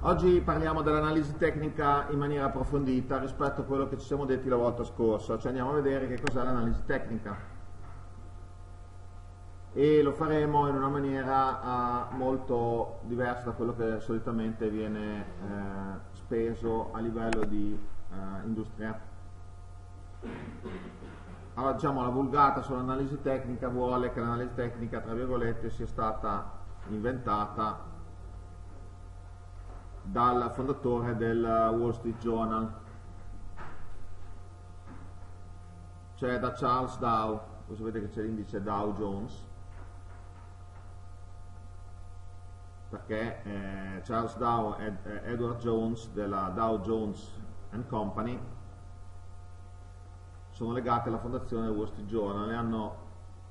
Oggi parliamo dell'analisi tecnica in maniera approfondita rispetto a quello che ci siamo detti la volta scorsa, cioè andiamo a vedere che cos'è l'analisi tecnica e lo faremo in una maniera uh, molto diversa da quello che solitamente viene uh, speso a livello di uh, industria. Allora diciamo la vulgata sull'analisi tecnica vuole che l'analisi tecnica tra virgolette sia stata inventata dal fondatore del Wall Street Journal, cioè da Charles Dow, voi sapete che c'è l'indice Dow Jones, perché eh, Charles Dow e Edward Jones della Dow Jones Company. Sono legati alla fondazione Wall Street Journal e hanno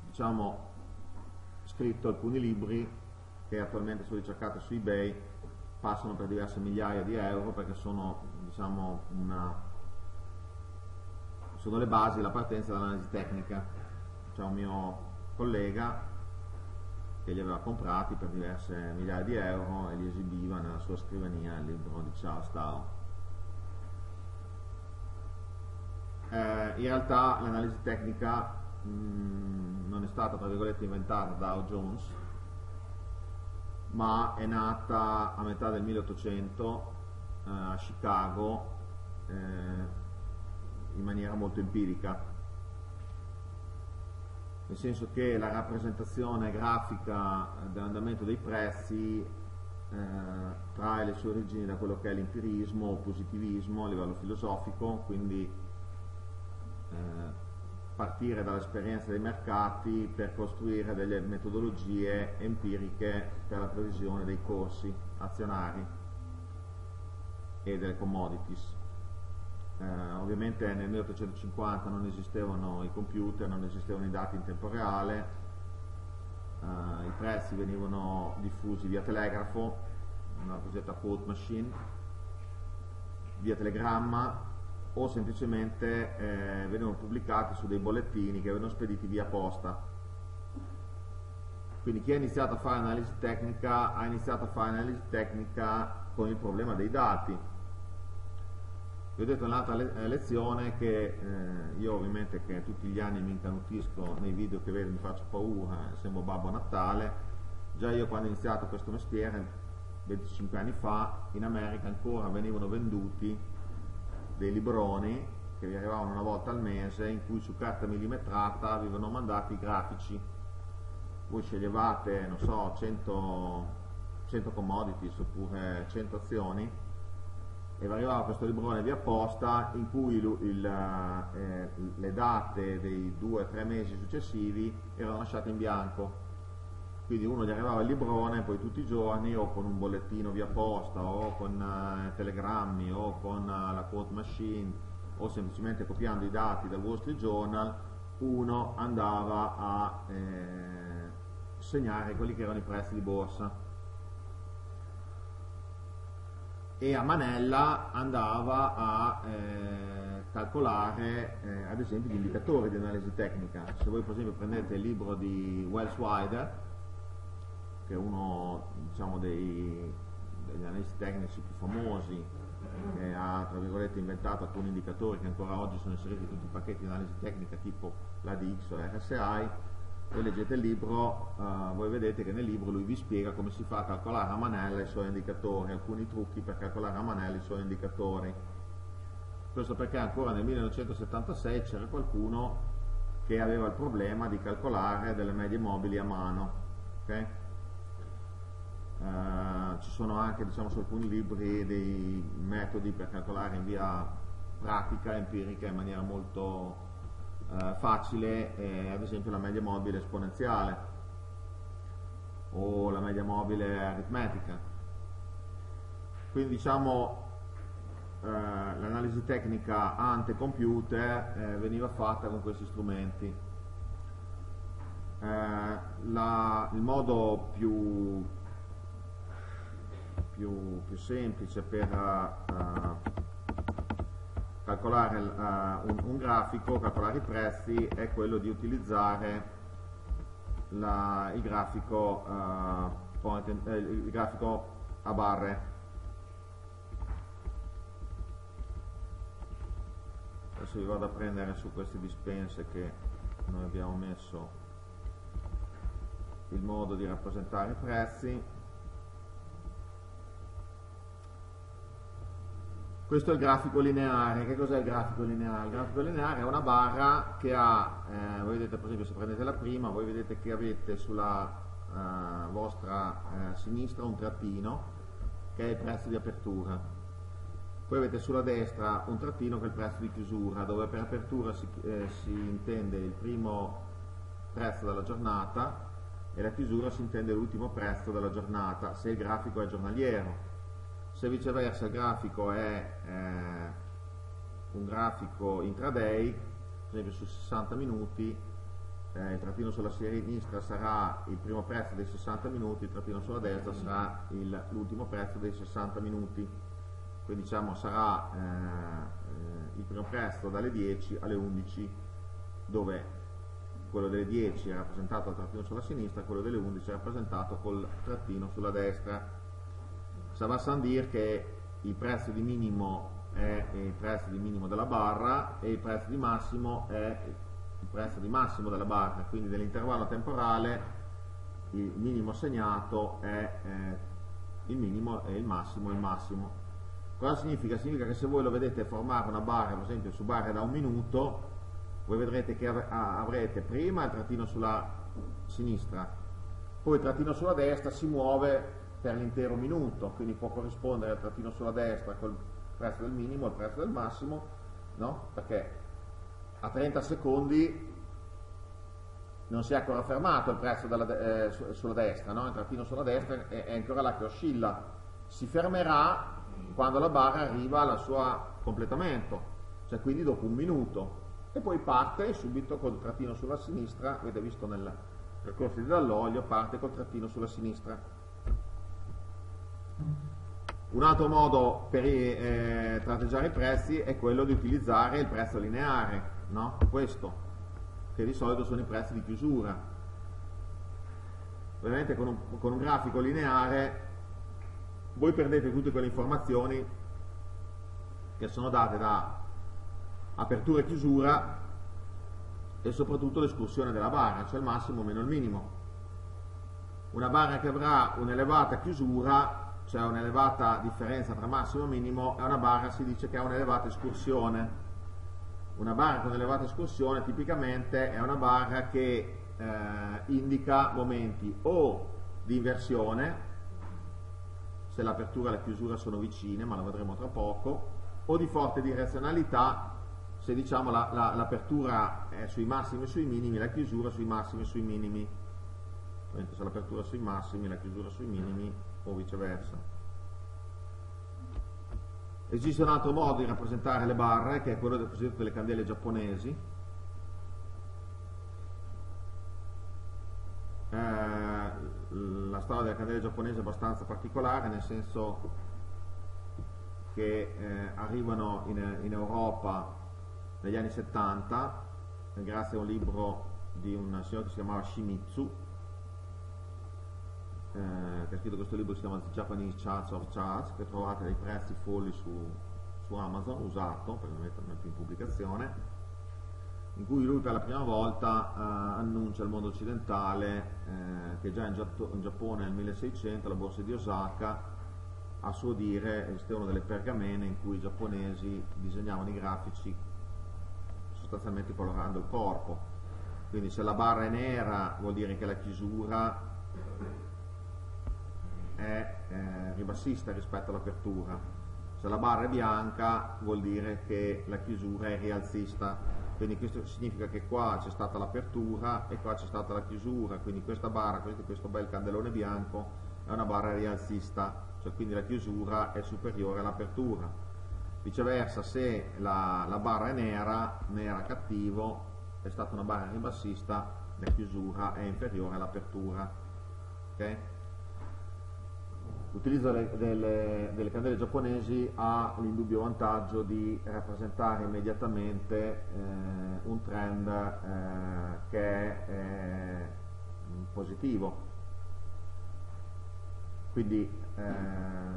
diciamo, scritto alcuni libri che attualmente sono ricercati su eBay passano per diverse migliaia di euro perché sono, diciamo, una, sono le basi della partenza dell'analisi tecnica c'è un mio collega che li aveva comprati per diverse migliaia di euro e li esibiva nella sua scrivania il libro di Charles Dow. Eh, in realtà l'analisi tecnica mh, mm, non è stata tra virgolette inventata da Dow Jones, ma è nata a metà del 1800 eh, a Chicago eh, in maniera molto empirica. Nel senso che la rappresentazione grafica dell'andamento dei prezzi eh, trae le sue origini da quello che è l'empirismo o positivismo a livello filosofico, quindi eh, partire dall'esperienza dei mercati per costruire delle metodologie empiriche per la previsione dei corsi azionari e delle commodities. Eh, ovviamente nel 1850 non esistevano i computer, non esistevano i dati in tempo reale, eh, i prezzi venivano diffusi via telegrafo, una cosiddetta quote machine, via telegramma o semplicemente eh, venivano pubblicati su dei bollettini che venivano spediti via posta. Quindi chi ha iniziato a fare analisi tecnica ha iniziato a fare analisi tecnica con il problema dei dati, vi ho detto nell'altra eh, lezione che eh, io ovviamente che tutti gli anni mi incanutisco nei video che vedo mi faccio paura, sembro Babbo Natale, già io quando ho iniziato questo mestiere 25 anni fa in America ancora venivano venduti dei libroni che vi arrivavano una volta al mese in cui su carta millimetrata avevano mandati i grafici. Voi sceglievate non so 100, 100 commodities oppure 100 azioni e arrivava questo librone via posta in cui il, il, eh, le date dei due o tre mesi successivi erano lasciate in bianco quindi uno gli arrivava il librone poi tutti i giorni o con un bollettino via posta o con eh, telegrammi o con eh, la quote machine o semplicemente copiando i dati dal Wall Street Journal uno andava a eh, segnare quelli che erano i prezzi di borsa e a manella andava a eh, calcolare eh, ad esempio gli indicatori di analisi tecnica. Se voi per esempio prendete il libro di Wells Wider, che è uno diciamo, dei, degli analisi tecnici più famosi, che ha inventato alcuni indicatori che ancora oggi sono inseriti in tutti i pacchetti di analisi tecnica tipo l'ADX o RSI, voi leggete il libro, uh, voi vedete che nel libro lui vi spiega come si fa a calcolare a manella i suoi indicatori, alcuni trucchi per calcolare a manella i suoi indicatori. Questo perché ancora nel 1976 c'era qualcuno che aveva il problema di calcolare delle medie mobili a mano. Okay? Uh, ci sono anche diciamo, su alcuni libri dei metodi per calcolare in via pratica, empirica, in maniera molto eh, facile è ad esempio la media mobile esponenziale o la media mobile aritmetica. Quindi diciamo eh, l'analisi tecnica ante computer eh, veniva fatta con questi strumenti. Eh, la, il modo più, più, più semplice per uh, calcolare uh, un, un, grafico, calcolare i prezzi, è quello di utilizzare la, il, grafico, point, il grafico a barre. adesso vi vado a prendere su queste dispense che noi abbiamo messo il modo di rappresentare i prezzi questo è il grafico lineare che cos'è il grafico lineare? il grafico lineare è una barra che ha eh, voi vedete per esempio se prendete la prima voi vedete che avete sulla eh, vostra eh, sinistra un trattino che è il prezzo di apertura poi avete sulla destra un trattino che è il prezzo di chiusura dove per apertura si, eh, si intende il primo prezzo della giornata e la chiusura si intende l'ultimo prezzo della giornata se il grafico è giornaliero. Se viceversa il grafico è eh, un grafico intraday, per esempio su 60 minuti, eh, il trattino sulla sinistra sarà il primo prezzo dei 60 minuti, il trattino sulla destra sarà l'ultimo prezzo dei 60 minuti. Quindi diciamo sarà eh, il primo prezzo dalle 10 alle 11 dove quello delle 10 è rappresentato dal trattino sulla sinistra, quello delle 11 è rappresentato col trattino sulla destra. Va sans dire che il prezzo di minimo è il prezzo di minimo della barra e il prezzo di massimo è il prezzo di massimo della barra, quindi nell'intervallo temporale il minimo segnato è eh, il minimo e il massimo è il massimo. Cosa significa? Significa che se voi lo vedete formare una barra, per esempio su barre da un minuto, voi vedrete che avrete prima il trattino sulla sinistra, poi il trattino sulla destra si muove per l'intero minuto, quindi può corrispondere al trattino sulla destra col prezzo del minimo al prezzo del massimo, no? perché a 30 secondi non si è ancora fermato il prezzo della, eh, sulla destra, no? il trattino sulla destra è, è ancora là che oscilla, si fermerà quando la barra arriva al suo completamento, cioè quindi dopo un minuto e poi parte subito col trattino sulla sinistra, avete visto nel percorso di dall'olio, parte col trattino sulla sinistra. Un altro modo per eh, tratteggiare i prezzi è quello di utilizzare il prezzo lineare, no? questo, che di solito sono i prezzi di chiusura. Ovviamente con un, con un grafico lineare voi perdete tutte quelle informazioni che sono date da apertura e chiusura e soprattutto l'escursione della barra, cioè il massimo meno il minimo. Una barra che avrà un'elevata chiusura, cioè un'elevata differenza tra massimo e minimo, è una barra si dice che ha un'elevata escursione. Una barra con elevata escursione tipicamente è una barra che eh, indica momenti o di inversione, se l'apertura e la chiusura sono vicine, ma lo vedremo tra poco, o di forte direzionalità se diciamo l'apertura la, la, è sui massimi e sui minimi, la chiusura sui massimi e sui minimi, se l'apertura sui massimi, la chiusura sui minimi o viceversa. Esiste un altro modo di rappresentare le barre che è quello del cosiddetto delle candele giapponesi. Eh, la storia delle candele giapponesi è abbastanza particolare nel senso che eh, arrivano in, in Europa negli anni 70 grazie a un libro di un signore che si chiamava Shimizu eh, che ha scritto questo libro si chiama The Japanese Charts of Charts che trovate dei prezzi folli su, su Amazon usato per non più in pubblicazione in cui lui per la prima volta eh, annuncia al mondo occidentale eh, che già in, in, Giappone nel 1600 la borsa di Osaka a suo dire esistevano delle pergamene in cui i giapponesi disegnavano i grafici sostanzialmente colorando il corpo. Quindi se la barra è nera vuol dire che la chiusura è eh, ribassista rispetto all'apertura, se la barra è bianca vuol dire che la chiusura è rialzista, quindi questo significa che qua c'è stata l'apertura e qua c'è stata la chiusura, quindi questa barra, questo, questo bel candelone bianco è una barra rialzista, cioè quindi la chiusura è superiore all'apertura. Viceversa se la, la, barra è nera, nera cattivo, è stata una barra ribassista, la chiusura è inferiore all'apertura. Okay? L'utilizzo delle, delle, candele giapponesi ha l'indubbio vantaggio di rappresentare immediatamente eh, un trend eh, che è eh, positivo, quindi eh,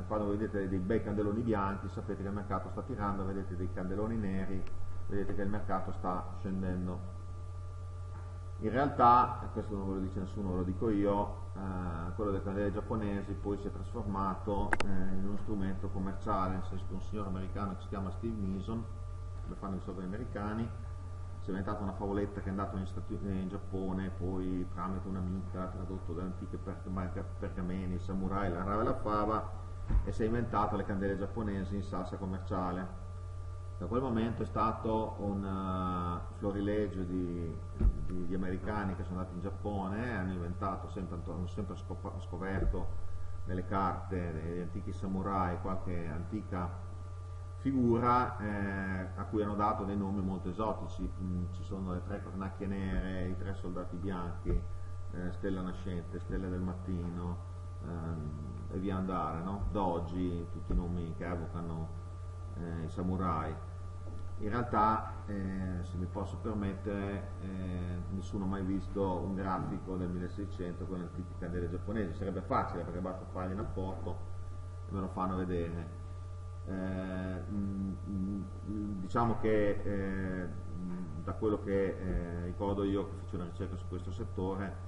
quando vedete dei bei candeloni bianchi sapete che il mercato sta tirando, vedete dei candeloni neri vedete che il mercato sta scendendo. In realtà, questo non ve lo dice nessuno, ve lo dico io, eh, quello delle candele giapponesi poi si è trasformato eh, in uno strumento commerciale, nel senso che un signore americano che si chiama Steve Mason, come fanno i soldi americani, si è inventato una favoletta che è andato in, Stati, in Giappone, poi tramite un'amica tradotto dalle antiche pergamene, i samurai, la rave e la fava, e si è inventato le candele giapponesi in salsa commerciale. Da quel momento è stato un uh, florilegio di, di, di, americani che sono andati in Giappone, hanno inventato, sempre, hanno sempre scoperto nelle carte degli antichi samurai qualche antica figura eh, a cui hanno dato dei nomi molto esotici, mm, ci sono le tre cornacchie nere, i tre soldati bianchi, eh, stella nascente, stelle del mattino ehm, e via andare, no? Doji, tutti i nomi che evocano eh, i samurai. In realtà, eh, se mi posso permettere, eh, nessuno ha mai visto un grafico del 1600 con le antiche candele giapponesi, sarebbe facile perché basta fargli una foto e me lo fanno vedere. Eh, mm, mm, diciamo che eh, da quello che eh, ricordo io che faccio una ricerca su questo settore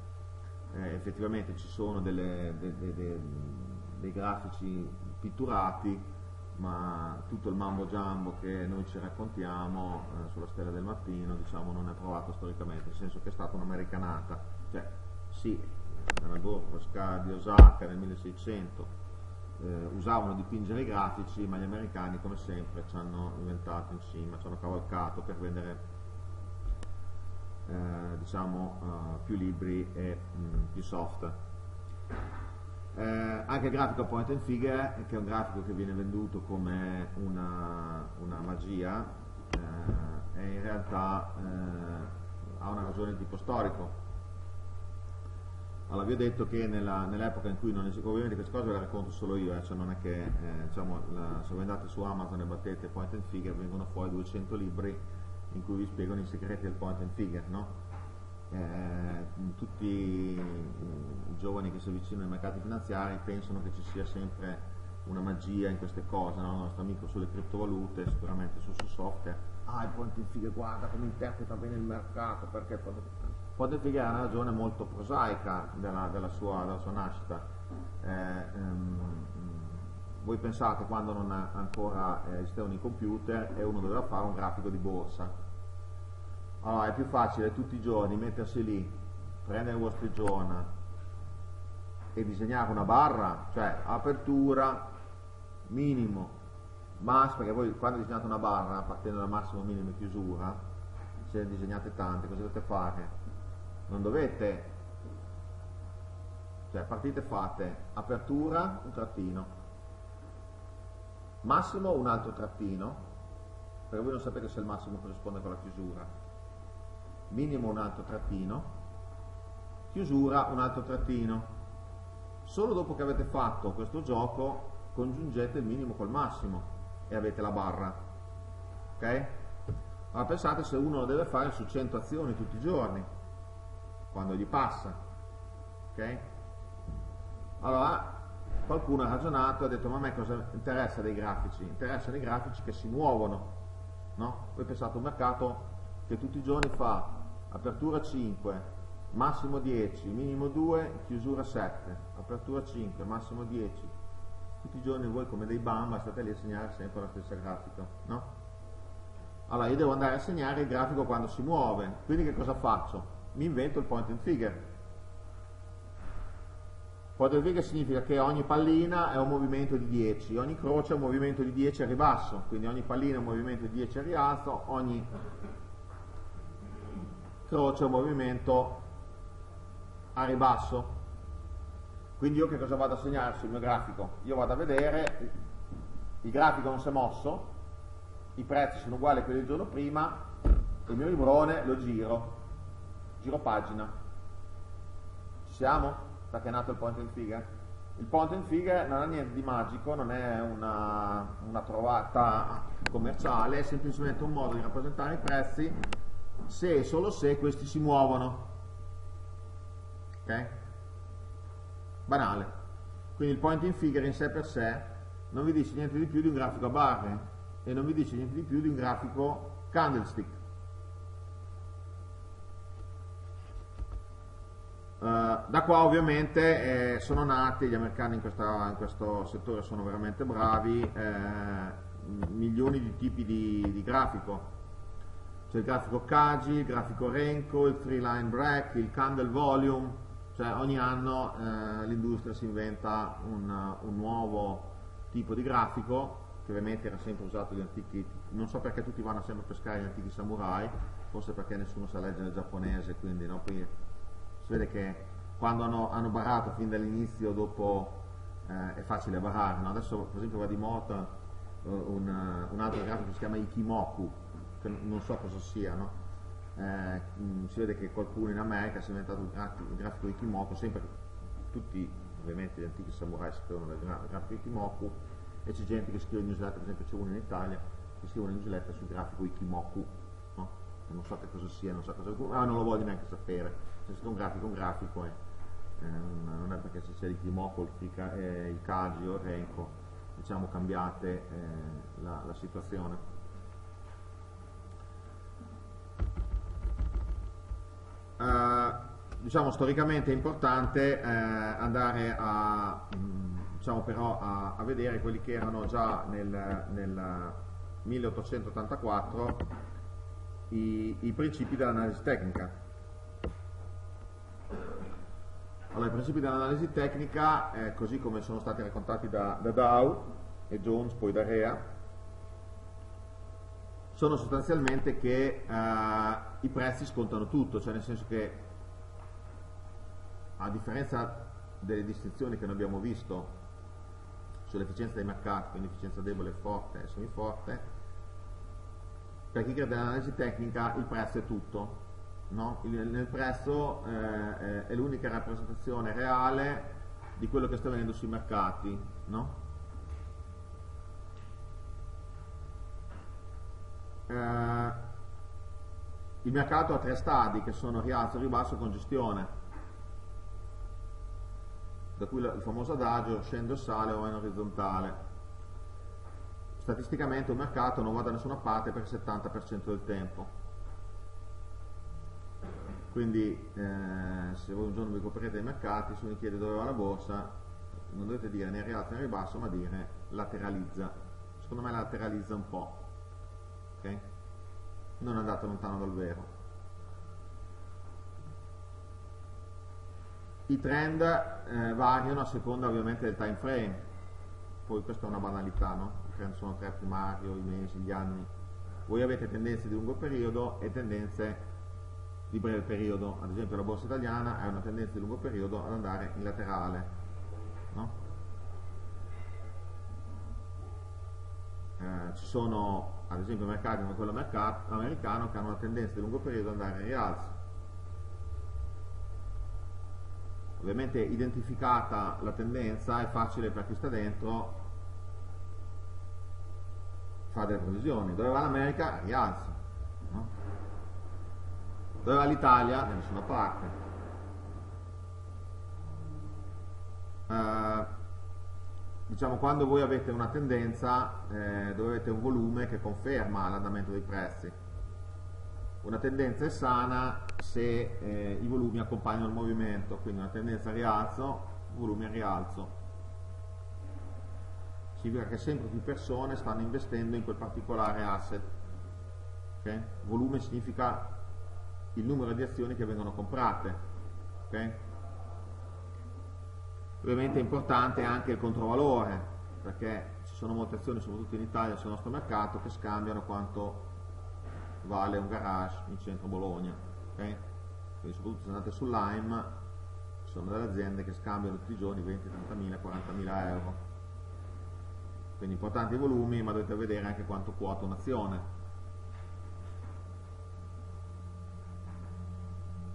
eh, effettivamente ci sono delle, de, de, de, dei grafici pitturati ma tutto il mambo giambo che noi ci raccontiamo eh, sulla stella del mattino diciamo non è provato storicamente nel senso che è stata un'americanata cioè sì nella borsa di Osaka nel 1600 eh, usavano dipingere i grafici, ma gli americani come sempre ci hanno inventato in cima, ci hanno cavalcato per vendere eh, diciamo, uh, più libri e mh, mm, più soft. Eh, anche il grafico point and figure, che è un grafico che viene venduto come una, una magia, eh, è in realtà eh, ha una ragione di tipo storico allora, vi ho detto che nell'epoca in cui non esiste, ovviamente queste cose ve le racconto solo io, eh, cioè non è che eh, diciamo, la, se voi andate su Amazon e battete point and figure vengono fuori 200 libri in cui vi spiegano i segreti del point and figure, no? Eh, tutti i, giovani che si avvicinano ai mercati finanziari pensano che ci sia sempre una magia in queste cose, no? il nostro amico sulle criptovalute, sicuramente su, su software, ah il figure guarda come interpreta bene il mercato, perché Podefighe ha una ragione molto prosaica della, della, sua, della sua, nascita. Eh, ehm, voi pensate quando non ancora esistevano i computer e uno doveva fare un grafico di borsa. Allora è più facile tutti i giorni mettersi lì, prendere il Wall Street Journal e disegnare una barra, cioè apertura, minimo, massimo, perché voi quando disegnate una barra partendo dal massimo, minimo e chiusura, se ne disegnate tante, cosa dovete fare? non dovete, cioè partite fate apertura, un trattino, massimo un altro trattino, perché voi non sapete se il massimo corrisponde con la chiusura, minimo un altro trattino, chiusura un altro trattino. Solo dopo che avete fatto questo gioco congiungete il minimo col massimo e avete la barra. Ok? Allora pensate se uno lo deve fare su 100 azioni tutti i giorni, quando gli passa. ok? Allora qualcuno ha ragionato e ha detto ma a me cosa interessa dei grafici? Interessano i grafici che si muovono. No? Voi pensate a un mercato che tutti i giorni fa apertura 5, massimo 10, minimo 2, chiusura 7, apertura 5, massimo 10. Tutti i giorni voi come dei bamba state lì a segnare sempre la stessa grafica, no? Allora io devo andare a segnare il grafico quando si muove, quindi che cosa faccio? mi invento il point and figure. Point and figure significa che ogni pallina è un movimento di 10, ogni croce è un movimento di 10 a ribasso, quindi ogni pallina è un movimento di 10 a rialzo, ogni croce un movimento a ribasso. Quindi io che cosa vado a segnare sul mio grafico? Io vado a vedere, il grafico non si è mosso, i prezzi sono uguali a quelli del giorno prima, il mio librone lo giro, giro pagina. Ci siamo? Da che è nato il point and figure? Il point and figure non ha niente di magico, non è una, una trovata commerciale, è semplicemente un modo di rappresentare i prezzi se e solo se questi si muovono. Ok? Banale. Quindi il point and figure in sé per sé non vi dice niente di più di un grafico a barre e non vi dice niente di più di un grafico Candlestick. Uh, da qua ovviamente eh, sono nati, gli americani in, questa, in, questo settore sono veramente bravi, eh, milioni di tipi di, di grafico. C'è il grafico Kaji, il grafico Renko, il 3 line break, il candle volume, cioè ogni anno eh, l'industria si inventa un, un, nuovo tipo di grafico che ovviamente era sempre usato gli antichi, non so perché tutti vanno sempre a pescare gli antichi samurai, forse perché nessuno sa leggere il giapponese, quindi no, si vede che quando hanno, hanno barato fin dall'inizio dopo eh, è facile barare, no? adesso per esempio va di moda un, un, altro grafico che si chiama Ikimoku, che non so cosa sia, no? eh, mm, si vede che qualcuno in America si è inventato il grafico, grafico Ikimoku, sempre tutti ovviamente gli antichi samurai scrivono del grafico Ikimoku e c'è gente che scrive newsletter, per esempio c'è uno in Italia che scrive una newsletter sul grafico Ikimoku, no? non so che cosa sia, non so cosa, ah, non lo voglio neanche sapere, c'è un grafico, un grafico è, eh, non è perché se c'è il, eh, il Kaji o il Renko diciamo, cambiate eh, la, la, situazione. Uh, diciamo storicamente è importante eh, andare a, mm, diciamo però a, a, vedere quelli che erano già nel, nel 1884 i, i principi dell'analisi tecnica. Allora, i principi dell'analisi tecnica, eh, così come sono stati raccontati da, da Dow e Jones, poi da Rea, sono sostanzialmente che eh, i prezzi scontano tutto, cioè nel senso che a differenza delle distinzioni che noi abbiamo visto sull'efficienza dei mercati, quindi efficienza debole, forte e semiforte, per chi crede all'analisi tecnica il prezzo è tutto, no? il, nel prezzo eh, è l'unica rappresentazione reale di quello che sta avvenendo sui mercati. No? Eh, il mercato ha tre stadi che sono rialzo, ribasso e congestione da cui il famoso adagio scende o sale o in orizzontale. Statisticamente un mercato non va da nessuna parte per il 70% del tempo. Quindi eh, se voi un giorno vi coprirete i mercati, se uno chiede dove va la borsa, non dovete dire né rialzo né ribasso, ma dire lateralizza. Secondo me lateralizza un po', ok? Non andate lontano dal vero. I trend eh, variano a seconda ovviamente del time frame, poi questa è una banalità, no? I trend sono tre primario, i mesi, gli anni. Voi avete tendenze di lungo periodo e tendenze di breve periodo, ad esempio la borsa italiana ha una tendenza di lungo periodo ad andare in laterale. No? Eh, ci sono ad esempio mercati come quello americano che hanno una tendenza di lungo periodo ad andare in rialzo. Ovviamente identificata la tendenza è facile per chi sta dentro fare delle previsioni. Dove va l'America? Rialzo. No? Dove va l'Italia? Da nessuna parte. Uh, diciamo quando voi avete una tendenza eh, dove avete un volume che conferma l'andamento dei prezzi. Una tendenza è sana se eh, i volumi accompagnano il movimento, quindi una tendenza a rialzo, volumi a rialzo. Significa che sempre più persone stanno investendo in quel particolare asset. Okay? Volume significa il numero di azioni che vengono comprate. Okay? Ovviamente è importante anche il controvalore, perché ci sono molte azioni, soprattutto in Italia, sul nostro mercato, che scambiano quanto vale un garage in centro Bologna. Okay? Quindi soprattutto se andate sull'AIM, ci sono delle aziende che scambiano tutti i giorni 20, 30 mila, 40 mila euro. Quindi importanti i volumi, ma dovete vedere anche quanto quota un'azione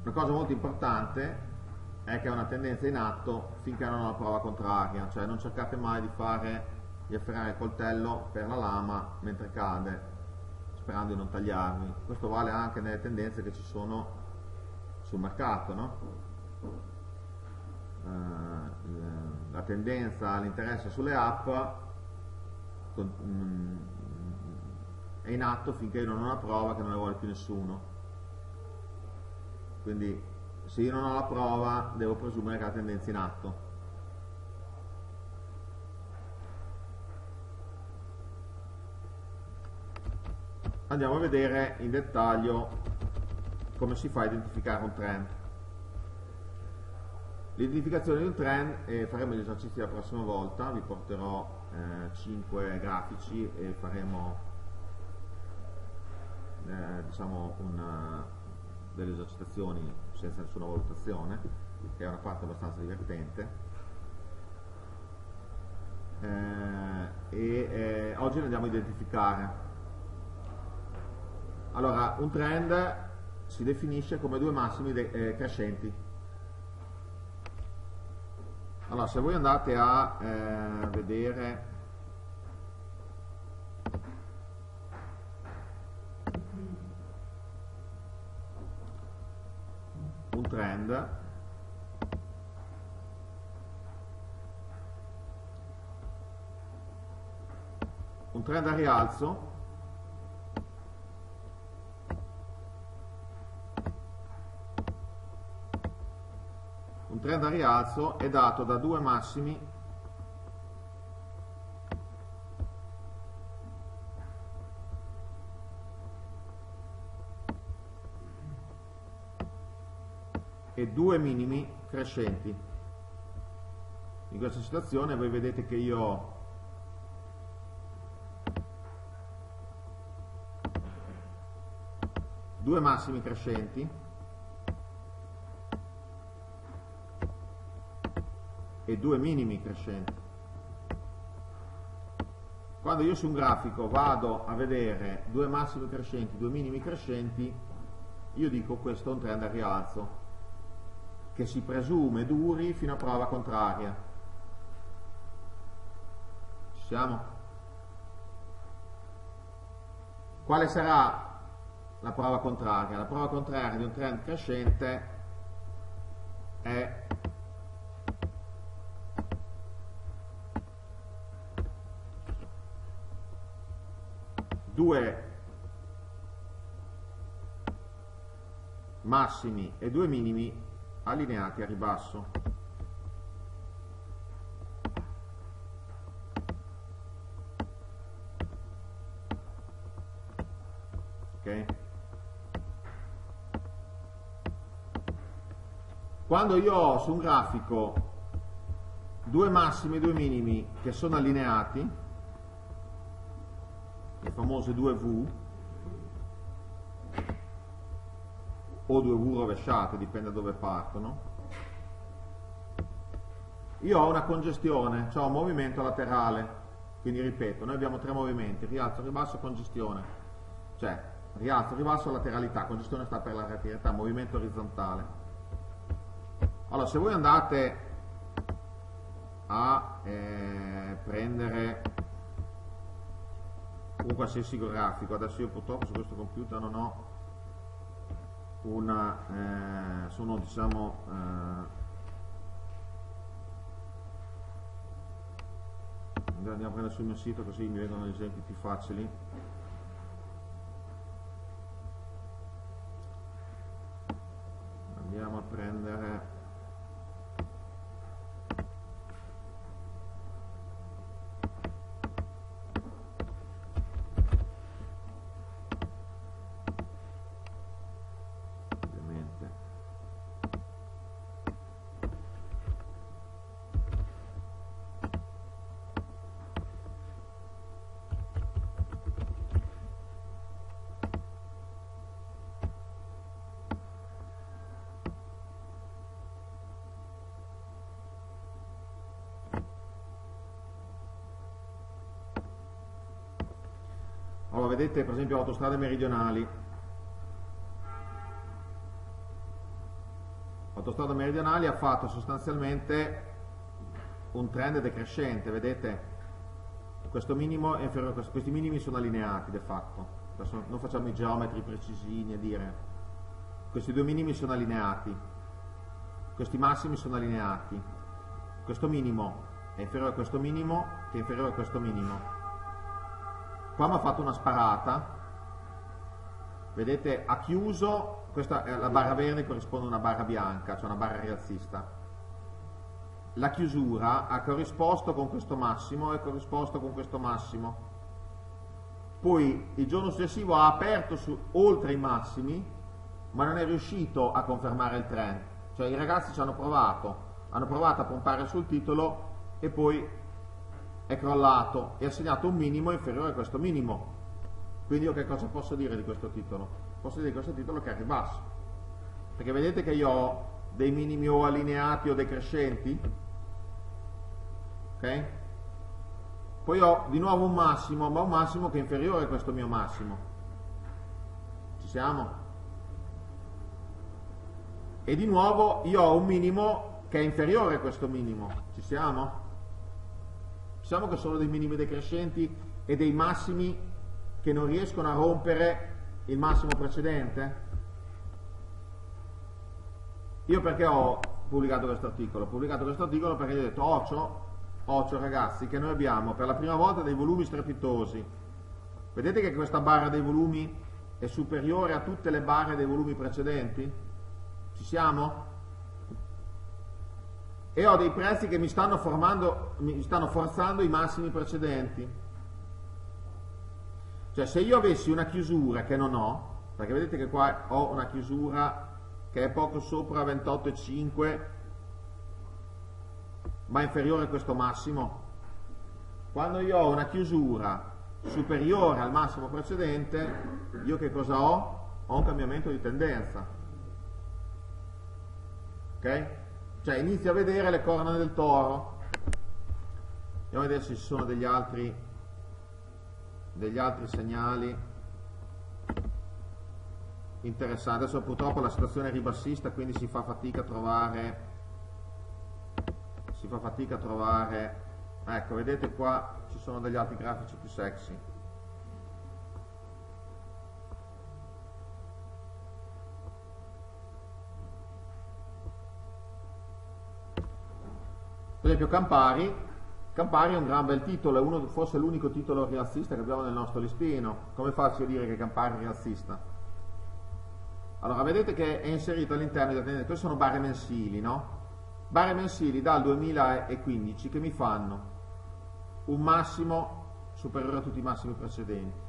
Una cosa molto importante è che è una tendenza in atto finché non ho la prova contraria, cioè non cercate mai di fare di afferrare il coltello per la lama mentre cade, sperando di non tagliarvi. Questo vale anche nelle tendenze che ci sono sul mercato, no? uh, la tendenza all'interesse sulle app con, mm, è in atto finché io non ho una prova che non ne vuole più nessuno. Quindi se io non ho la prova devo presumere che la tendenza è in atto. Andiamo a vedere in dettaglio come si fa a identificare un trend. L'identificazione di un trend, eh, faremo gli esercizi la prossima volta, vi porterò eh, 5 grafici e faremo eh, diciamo una, delle esercitazioni senza nessuna valutazione, che è una parte abbastanza divertente. Eh, e eh, oggi ne andiamo a identificare. Allora, un trend si definisce come due massimi eh, crescenti allora se voi andate a eh, vedere un trend. Un trend a rialzo. Trend a rialzo è dato da due massimi e due minimi crescenti. In questa situazione voi vedete che io ho due massimi crescenti e due minimi crescenti. Quando io su un grafico vado a vedere due massimi crescenti, due minimi crescenti, io dico questo è un trend a rialzo, che si presume duri fino a prova contraria. Ci siamo? Quale sarà la prova contraria? La prova contraria di un trend crescente è due massimi e due minimi allineati a ribasso. Okay. Quando io ho su un grafico due massimi e due minimi che sono allineati, le famose 2V o 2V rovesciate, dipende da dove partono, io ho una congestione, cioè un movimento laterale, quindi ripeto, noi abbiamo tre movimenti, rialzo, ribasso, congestione, cioè rialzo, ribasso, lateralità, congestione sta per la lateralità, movimento orizzontale. Allora, se voi andate a eh, prendere un qualsiasi grafico adesso io purtroppo su questo computer non ho una eh, sono diciamo eh, andiamo a prendere sul mio sito così mi vedono gli esempi più facili. Andiamo a prendere Allora, vedete per esempio autostrade meridionali. Autostrada meridionali ha fatto sostanzialmente un trend decrescente, vedete? Minimo questi minimi sono allineati de facto. Adesso non facciamo i geometri precisini a dire. Questi due minimi sono allineati, questi massimi sono allineati. Questo minimo è inferiore a questo minimo che è inferiore a questo minimo qua mi ha fatto una sparata, vedete ha chiuso, questa è la barra verde corrisponde a una barra bianca, cioè una barra rialzista, la chiusura ha corrisposto con questo massimo e corrisposto con questo massimo, poi il giorno successivo ha aperto su, oltre i massimi, ma non è riuscito a confermare il trend, cioè i ragazzi ci hanno provato, hanno provato a pompare sul titolo e poi è crollato e ha segnato un minimo inferiore a questo minimo. Quindi io che cosa posso dire di questo titolo? Posso dire di questo titolo che è ribasso. Perché vedete che io ho dei minimi o allineati o decrescenti? Ok? Poi ho di nuovo un massimo, ma un massimo che è inferiore a questo mio massimo. Ci siamo? E di nuovo io ho un minimo che è inferiore a questo minimo. Ci siamo? Diciamo che sono dei minimi decrescenti e dei massimi che non riescono a rompere il massimo precedente? Io perché ho pubblicato questo articolo? Ho pubblicato questo articolo perché ho detto occhio, occhio ragazzi, che noi abbiamo per la prima volta dei volumi strepitosi. Vedete che questa barra dei volumi è superiore a tutte le barre dei volumi precedenti? Ci siamo? E ho dei prezzi che mi stanno, formando, mi stanno forzando i massimi precedenti. Cioè se io avessi una chiusura che non ho, perché vedete che qua ho una chiusura che è poco sopra 28,5 ma inferiore a questo massimo, quando io ho una chiusura superiore al massimo precedente, io che cosa ho? Ho un cambiamento di tendenza. Ok? Cioè inizia a vedere le corna del toro. Andiamo a vedere se ci sono degli altri, degli altri segnali interessanti. Adesso purtroppo la situazione è ribassista, quindi si fa fatica a trovare, si fa fatica a trovare, ecco, vedete qua ci sono degli altri grafici più sexy. Per esempio Campari, Campari è un gran bel titolo, è uno, forse l'unico titolo rialzista che abbiamo nel nostro listino. Come faccio a dire che Campari è rialzista? Allora, vedete che è inserito all'interno di tendenza, queste sono barre mensili, no? Barre mensili dal 2015 che mi fanno un massimo superiore a tutti i massimi precedenti,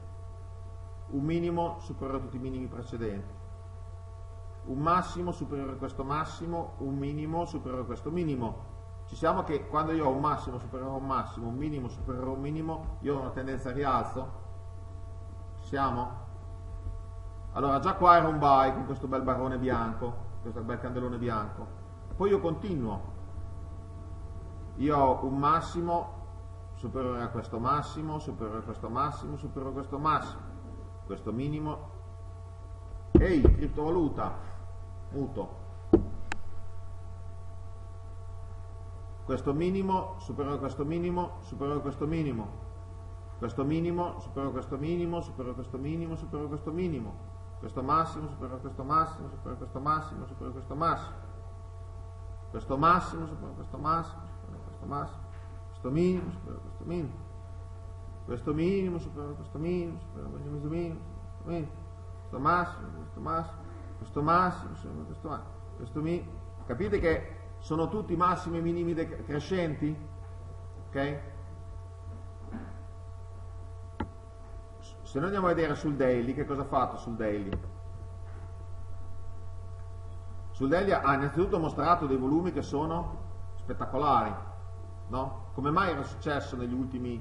un minimo superiore a tutti i minimi precedenti, un massimo superiore a questo massimo, un minimo superiore a questo minimo, ci siamo che quando io ho un massimo superiore a un massimo, un minimo superiore a un minimo, io ho una tendenza a rialzo? Ci siamo? Allora già qua era un buy con questo bel barrone bianco, questo bel candelone bianco. Poi io continuo. Io ho un massimo superiore a questo massimo, superiore a questo massimo, superiore a questo massimo. Questo minimo. Ehi, criptovaluta, muto. Questo minimo superiore questo minimo, superiore questo minimo, questo minimo superiore questo minimo, superiore questo minimo, superiore questo minimo, questo massimo superiore questo massimo, superiore questo massimo, superiore questo massimo, questo massimo superiore questo massimo, superiore a questo massimo, questo minimo superiore questo minimo, questo minimo superiore questo minimo, superiore a questo minimo, questo massimo, questo massimo, questo massimo, questo massimo, questo minimo, capite che sono tutti massimi e minimi crescenti? Ok? Se noi andiamo a vedere sul daily, che cosa ha fatto sul daily? Sul daily ha innanzitutto mostrato dei volumi che sono spettacolari, no? Come mai era successo negli ultimi,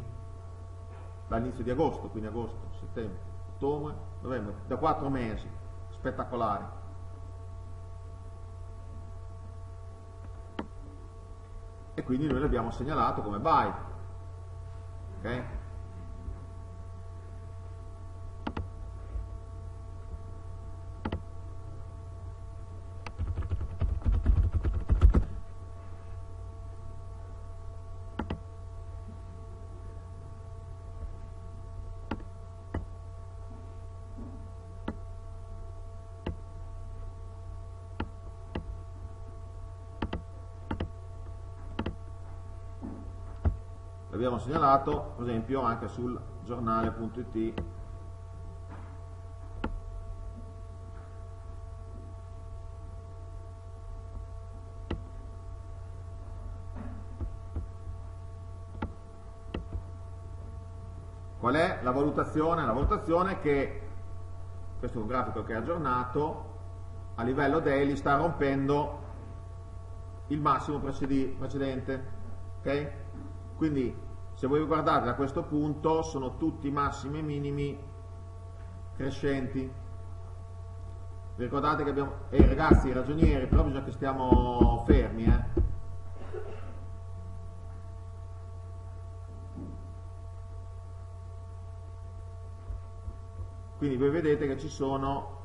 dall'inizio di agosto, quindi agosto, settembre, ottobre, novembre, da quattro mesi, spettacolari. E quindi noi l'abbiamo segnalato come buy. Okay? L'abbiamo segnalato per esempio anche sul giornale.it Qual è la valutazione? La valutazione è che questo è un grafico che è aggiornato, a livello daily sta rompendo il massimo precedente. Okay? Quindi se voi guardate da questo punto sono tutti massimi e minimi crescenti. Ricordate che abbiamo... Ehi ragazzi, ragionieri, però bisogna che stiamo fermi, eh? Quindi voi vedete che ci sono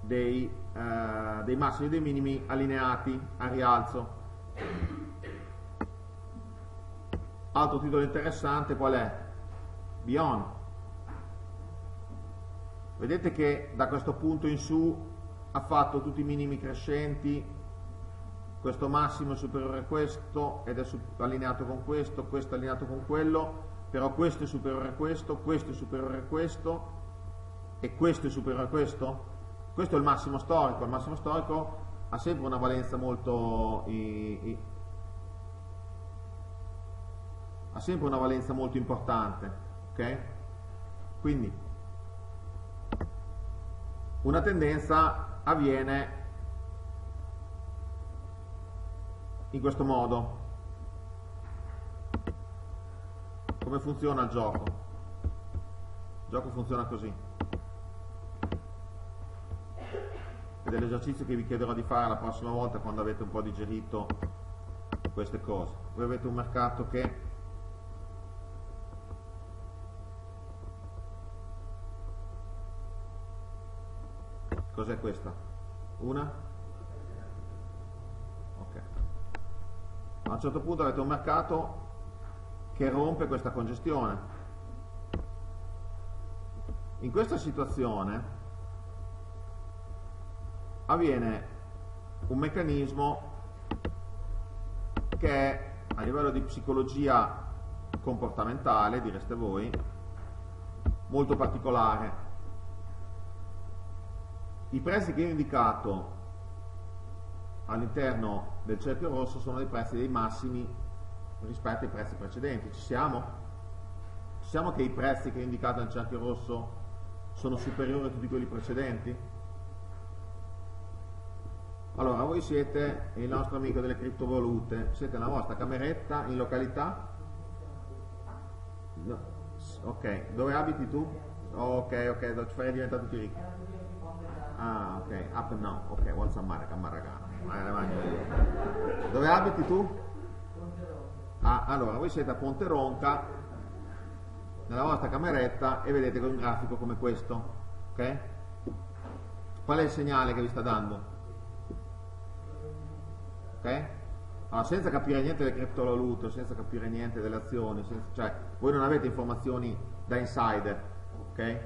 dei, eh, dei massimi e dei minimi allineati a rialzo. Altro titolo interessante qual è? Beyond. Vedete che da questo punto in su ha fatto tutti i minimi crescenti, questo massimo è superiore a questo ed è allineato con questo, questo è allineato con quello, però questo è superiore a questo, questo è superiore a questo, e questo è superiore a questo? Questo è il massimo storico, il massimo storico ha sempre una valenza molto i, i, ha sempre una valenza molto importante, ok? Quindi una tendenza avviene in questo modo. Come funziona il gioco? Il gioco funziona così. ed è l'esercizio che vi chiederò di fare la prossima volta quando avete un po' digerito queste cose. Voi avete un mercato che cos'è questa? Una? Ok. A un certo punto avete un mercato che rompe questa congestione. In questa situazione avviene un meccanismo che è a livello di psicologia comportamentale, direste voi, molto particolare. I prezzi che io ho indicato all'interno del cerchio rosso sono dei prezzi dei massimi rispetto ai prezzi precedenti. Ci siamo? Ci siamo che i prezzi che ho indicato nel cerchio rosso sono superiori a tutti quelli precedenti? Allora, voi siete il nostro amico delle criptovalute, siete nella vostra cameretta in località? No. Ok, dove abiti tu? Ok, ok, ci farei diventare tutti ricchi. Ah, ok, up and ok, vuol Samara, Camaragana. Dove abiti tu? Ah, allora, voi siete a Ponte Ronca, nella vostra cameretta e vedete un grafico come questo, ok? Qual è il segnale che vi sta dando? ok? Allora, senza capire niente delle criptovalute, senza capire niente delle azioni, senza, cioè voi non avete informazioni da insider, ok?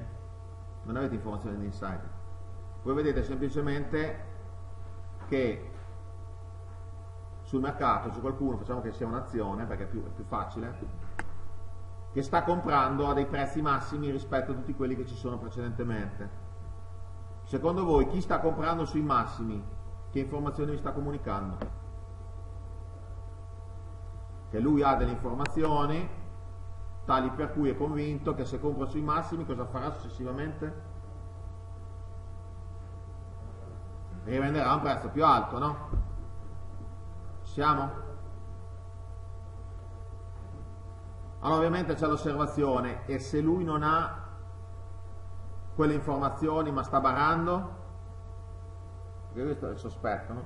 Non avete informazioni da insider. Voi vedete semplicemente che sul mercato c'è qualcuno, facciamo che sia un'azione perché è più, è più facile, che sta comprando a dei prezzi massimi rispetto a tutti quelli che ci sono precedentemente. Secondo voi chi sta comprando sui massimi? Che informazioni vi sta comunicando? che lui ha delle informazioni tali per cui è convinto che se compra sui massimi cosa farà successivamente? Rivenderà a un prezzo più alto, no? Siamo? Allora ovviamente c'è l'osservazione e se lui non ha quelle informazioni ma sta barando, perché questo è il sospetto, no?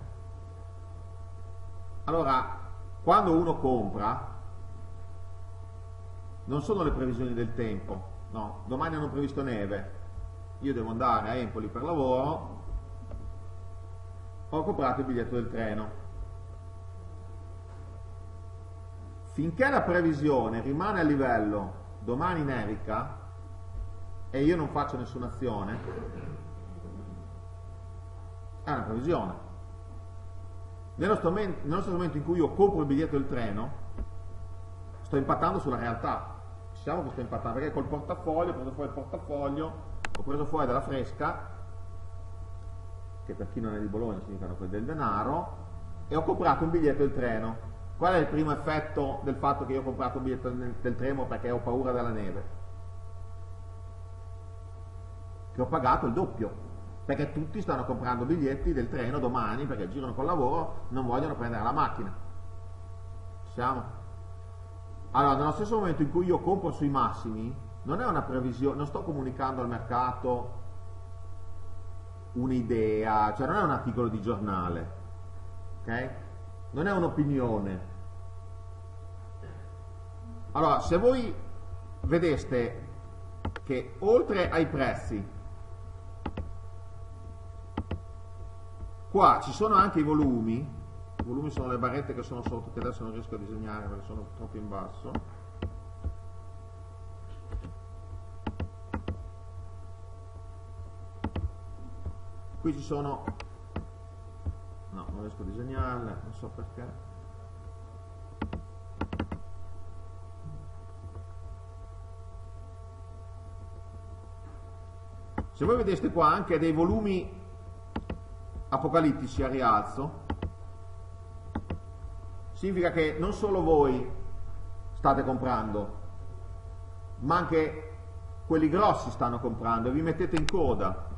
Allora quando uno compra, non sono le previsioni del tempo, no, domani hanno previsto neve, io devo andare a Empoli per lavoro, ho comprato il biglietto del treno. Finché la previsione rimane a livello domani nevica e io non faccio nessuna azione, è una previsione. Nello nello momento in cui io compro il biglietto del treno, sto impattando sulla realtà. Ci siamo che sto impattando, perché col portafoglio, ho preso fuori il portafoglio, ho preso fuori dalla fresca, che per chi non è di Bologna significano quel del denaro, e ho comprato un biglietto del treno. Qual è il primo effetto del fatto che io ho comprato un biglietto del treno perché ho paura della neve? Che ho pagato il doppio, perché tutti stanno comprando biglietti del treno domani perché girano col lavoro, non vogliono prendere la macchina. Siamo? Allora, nello stesso momento in cui io compro sui massimi, non è una previsione, non sto comunicando al mercato un'idea, cioè non è un articolo di giornale, ok? Non è un'opinione. Allora, se voi vedeste che oltre ai prezzi, qua ci sono anche i volumi, i volumi sono le barrette che sono sotto, che adesso non riesco a disegnare perché sono troppo in basso. Qui ci sono, no, non riesco a disegnarle, non so perché. Se voi vedeste qua anche dei volumi apocalittici a rialzo, significa che non solo voi state comprando, ma anche quelli grossi stanno comprando e vi mettete in coda.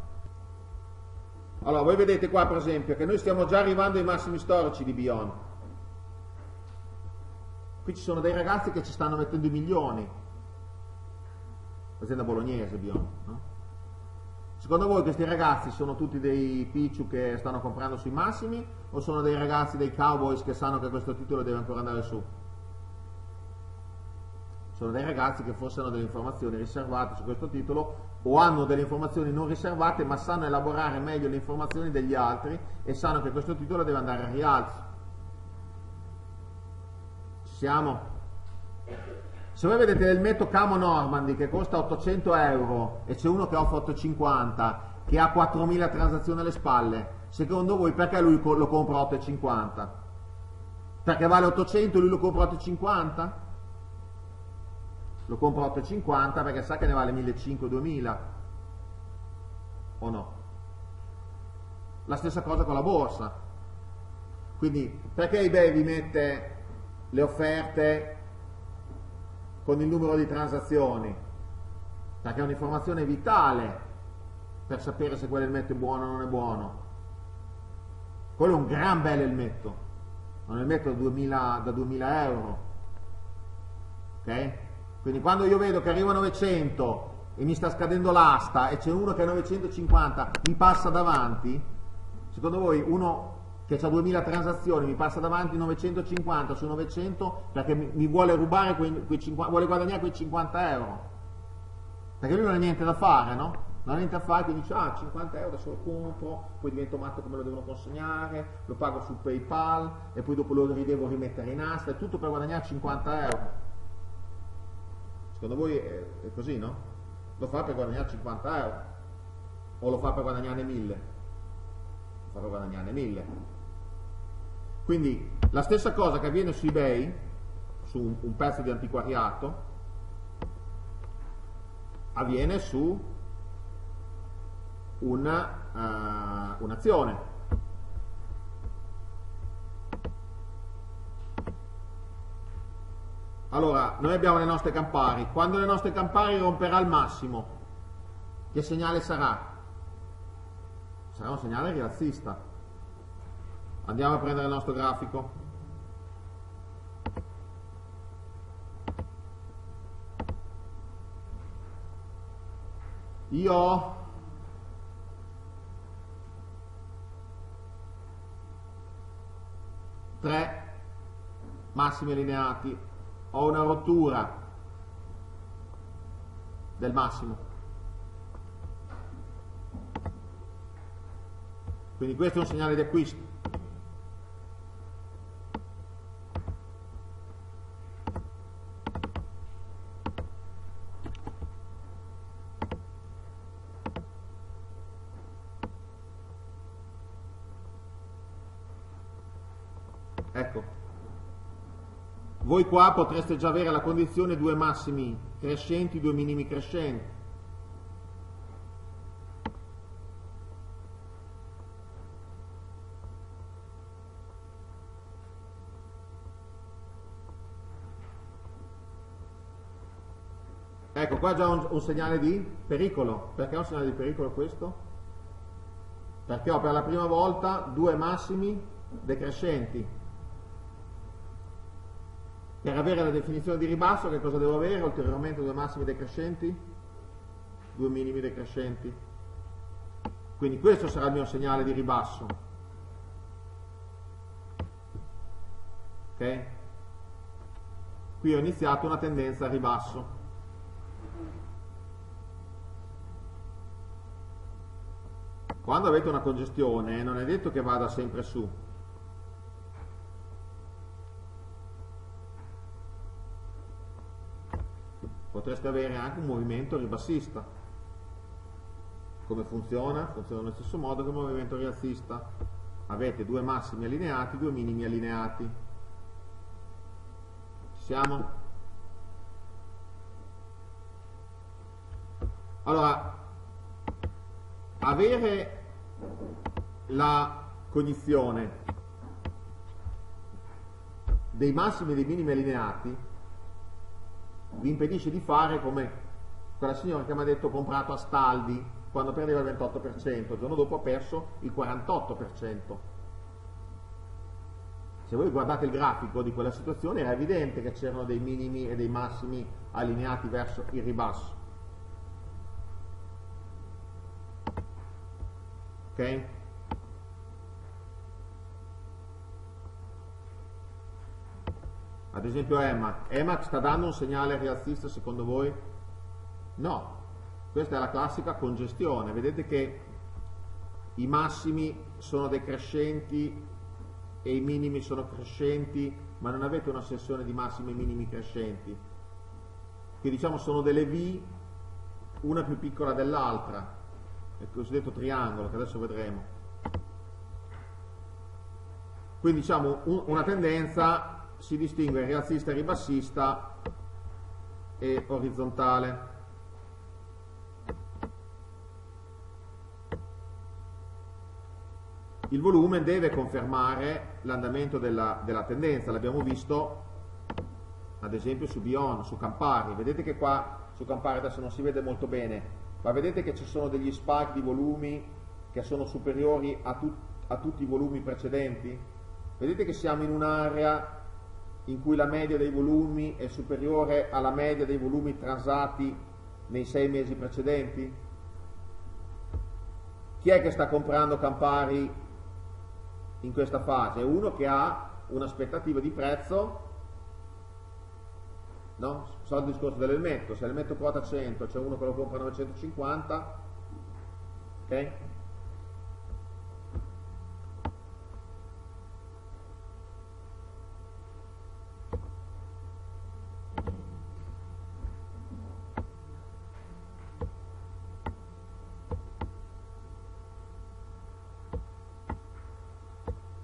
Allora, voi vedete qua per esempio che noi stiamo già arrivando ai massimi storici di Bion. Qui ci sono dei ragazzi che ci stanno mettendo i milioni. L'azienda bolognese Bion, no? Secondo voi questi ragazzi sono tutti dei picciu che stanno comprando sui massimi o sono dei ragazzi dei Cowboys che sanno che questo titolo deve ancora andare su? Sono dei ragazzi che forse hanno delle informazioni riservate su questo titolo o hanno delle informazioni non riservate ma sanno elaborare meglio le informazioni degli altri e sanno che questo titolo deve andare a rialzo. Ci siamo? Se voi vedete del metto Camo Normandy che costa 800 euro e c'è uno che offre 850 che ha 4000 transazioni alle spalle, secondo voi perché lui lo compra 8,50? Perché vale 800 e lui lo compra 8,50? Lo compra 8,50 perché sa che ne vale 1.500-2.000 o no? La stessa cosa con la borsa. Quindi perché eBay vi mette le offerte con il numero di transazioni, perché è un'informazione vitale per sapere se quell'elmetto è buono o non è buono. Quello è un gran bel elmetto, un elmetto da 2000, da 2000 euro. Ok? Quindi quando io vedo che arriva a 900 e mi sta scadendo l'asta e c'è uno che a 950 mi passa davanti, secondo voi uno che ha 2000 transazioni, mi passa davanti 950 su 900 perché mi, vuole rubare quei, quei 50, vuole guadagnare quei 50 euro. Perché lui non ha niente da fare, no? Non ha niente da fare, quindi dice, ah, 50 euro adesso lo compro, poi divento matto come lo devono consegnare, lo pago su PayPal e poi dopo lo devo rimettere in asta, è tutto per guadagnare 50 euro. Secondo voi è, è così, no? Lo fa per guadagnare 50 euro o lo fa per guadagnare 1000? Lo fa per guadagnare 1000. Quindi la stessa cosa che avviene su eBay, su un, un pezzo di antiquariato, avviene su una, uh, un'azione. Allora, noi abbiamo le nostre campari. Quando le nostre campari romperà al massimo, che segnale sarà? Sarà un segnale rialzista. Andiamo a prendere il nostro grafico. Io tre massimi allineati, ho una rottura del massimo. Quindi questo è un segnale di acquisto. Voi qua potreste già avere la condizione due massimi crescenti, due minimi crescenti. Ecco, qua già un, un segnale di pericolo. Perché è un segnale di pericolo questo? Perché ho per la prima volta due massimi decrescenti. Per avere la definizione di ribasso che cosa devo avere? Ulteriormente due massimi decrescenti, due minimi decrescenti. Quindi questo sarà il mio segnale di ribasso. Ok? Qui ho iniziato una tendenza a ribasso. Quando avete una congestione non è detto che vada sempre su. Potreste avere anche un movimento ribassista. Come funziona? Funziona nello stesso modo che il movimento rialzista. Avete due massimi allineati, due minimi allineati. Ci siamo? Allora, avere la cognizione dei massimi e dei minimi allineati vi impedisce di fare come quella signora che mi ha detto comprato a Staldi quando perdeva il 28%, il giorno dopo ha perso il 48%. Se voi guardate il grafico di quella situazione era evidente che c'erano dei minimi e dei massimi allineati verso il ribasso. Ok? Ad esempio EMAC. EMAC sta dando un segnale rialzista secondo voi? No. Questa è la classica congestione. Vedete che i massimi sono decrescenti e i minimi sono crescenti, ma non avete una sessione di massimi e minimi crescenti. Che diciamo sono delle V, una più piccola dell'altra il cosiddetto triangolo che adesso vedremo. Quindi diciamo un, una tendenza si distingue rialzista, ribassista e orizzontale. Il volume deve confermare l'andamento della, della tendenza, l'abbiamo visto ad esempio su Bion, su Campari, vedete che qua su Campari adesso non si vede molto bene, ma vedete che ci sono degli spike di volumi che sono superiori a, tu, a tutti i volumi precedenti? Vedete che siamo in un'area in cui la media dei volumi è superiore alla media dei volumi transati nei sei mesi precedenti? Chi è che sta comprando Campari in questa fase? Uno che ha un'aspettativa di prezzo no? So il discorso dell'elmetto, se l'elmetto quota 100 c'è uno che lo compra a 950, ok?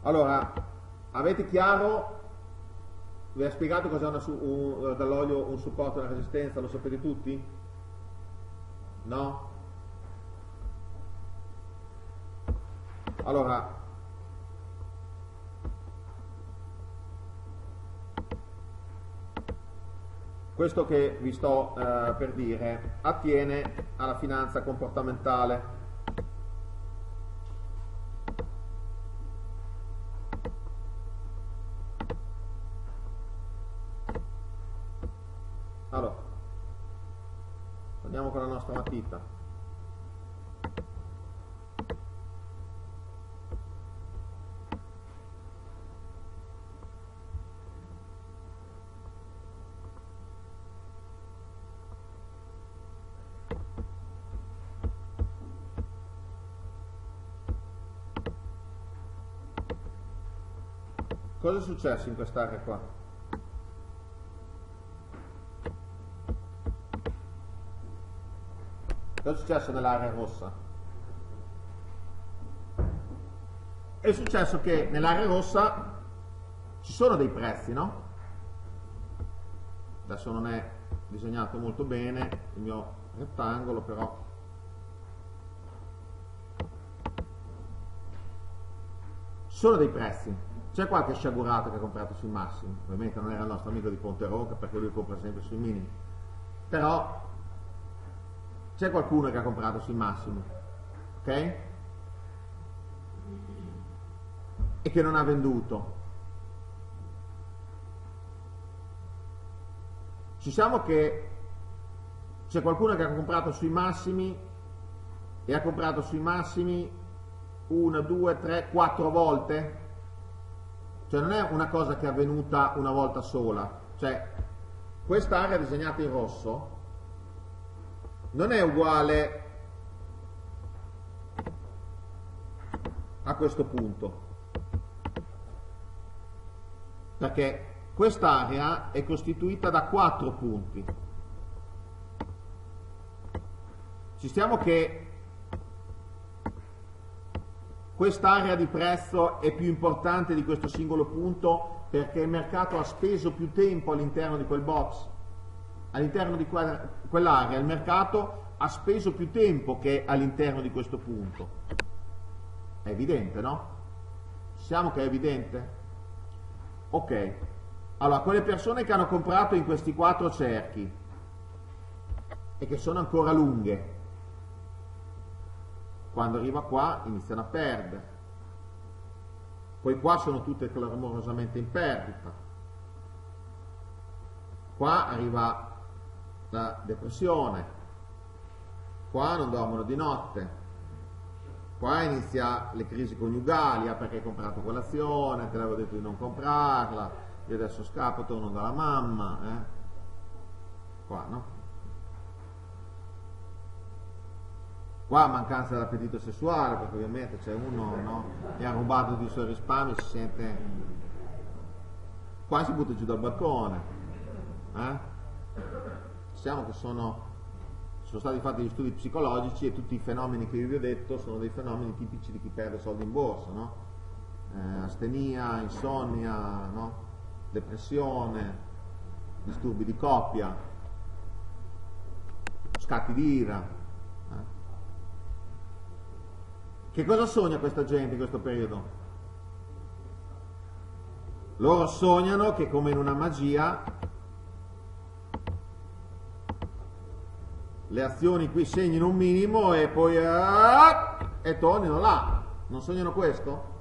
Allora, avete chiaro vi ha spiegato cos'è dall'olio un supporto e una resistenza? Lo sapete tutti? No? Allora, questo che vi sto eh, per dire attiene alla finanza comportamentale. nostra matita. Cosa è successo in quest'area qua? Cosa è successo nell'area rossa? È successo che nell'area rossa ci sono dei prezzi, no? adesso non è disegnato molto bene il mio rettangolo però sono dei prezzi c'è qualche sciagurato che ha comprato sui massimi? Ovviamente non era il nostro amico di Ponte Ronca perché lui compra sempre sui minimi. Però c'è qualcuno che ha comprato sui massimi ok? e che non ha venduto. Ci siamo che c'è qualcuno che ha comprato sui massimi e ha comprato sui massimi una, due, tre, quattro volte cioè non è una cosa che è avvenuta una volta sola. Cioè quest'area disegnata in rosso non è uguale a questo punto. Perché quest'area è costituita da quattro punti. Ci stiamo che quest'area di prezzo è più importante di questo singolo punto perché il mercato ha speso più tempo all'interno di quel box all'interno di quell'area il mercato ha speso più tempo che all'interno di questo punto è evidente, no? Siamo che è evidente? Ok, allora quelle persone che hanno comprato in questi quattro cerchi e che sono ancora lunghe, quando arriva qua iniziano a perdere. Poi qua sono tutte clamorosamente in perdita. Qua arriva la depressione, qua non dormono di notte, qua inizia le crisi coniugali, ah perché hai comprato quell'azione, te l'avevo detto di non comprarla, io adesso scappo, torno dalla mamma, eh? qua no? Qua mancanza dell'appetito sessuale, perché ovviamente c'è uno no, che ha rubato di suoi risparmi si sente... Qua si butta giù dal balcone. Eh? Siamo che sono sono stati fatti gli studi psicologici e tutti i fenomeni che vi ho detto sono dei fenomeni tipici di chi perde soldi in borsa, no? eh, astenia, insonnia, no? depressione, disturbi di coppia, scatti di ira. Eh? Che cosa sogna questa gente in questo periodo? Loro sognano che come in una magia le azioni qui segnino un minimo e poi uh, e tornino là. Non sognano questo?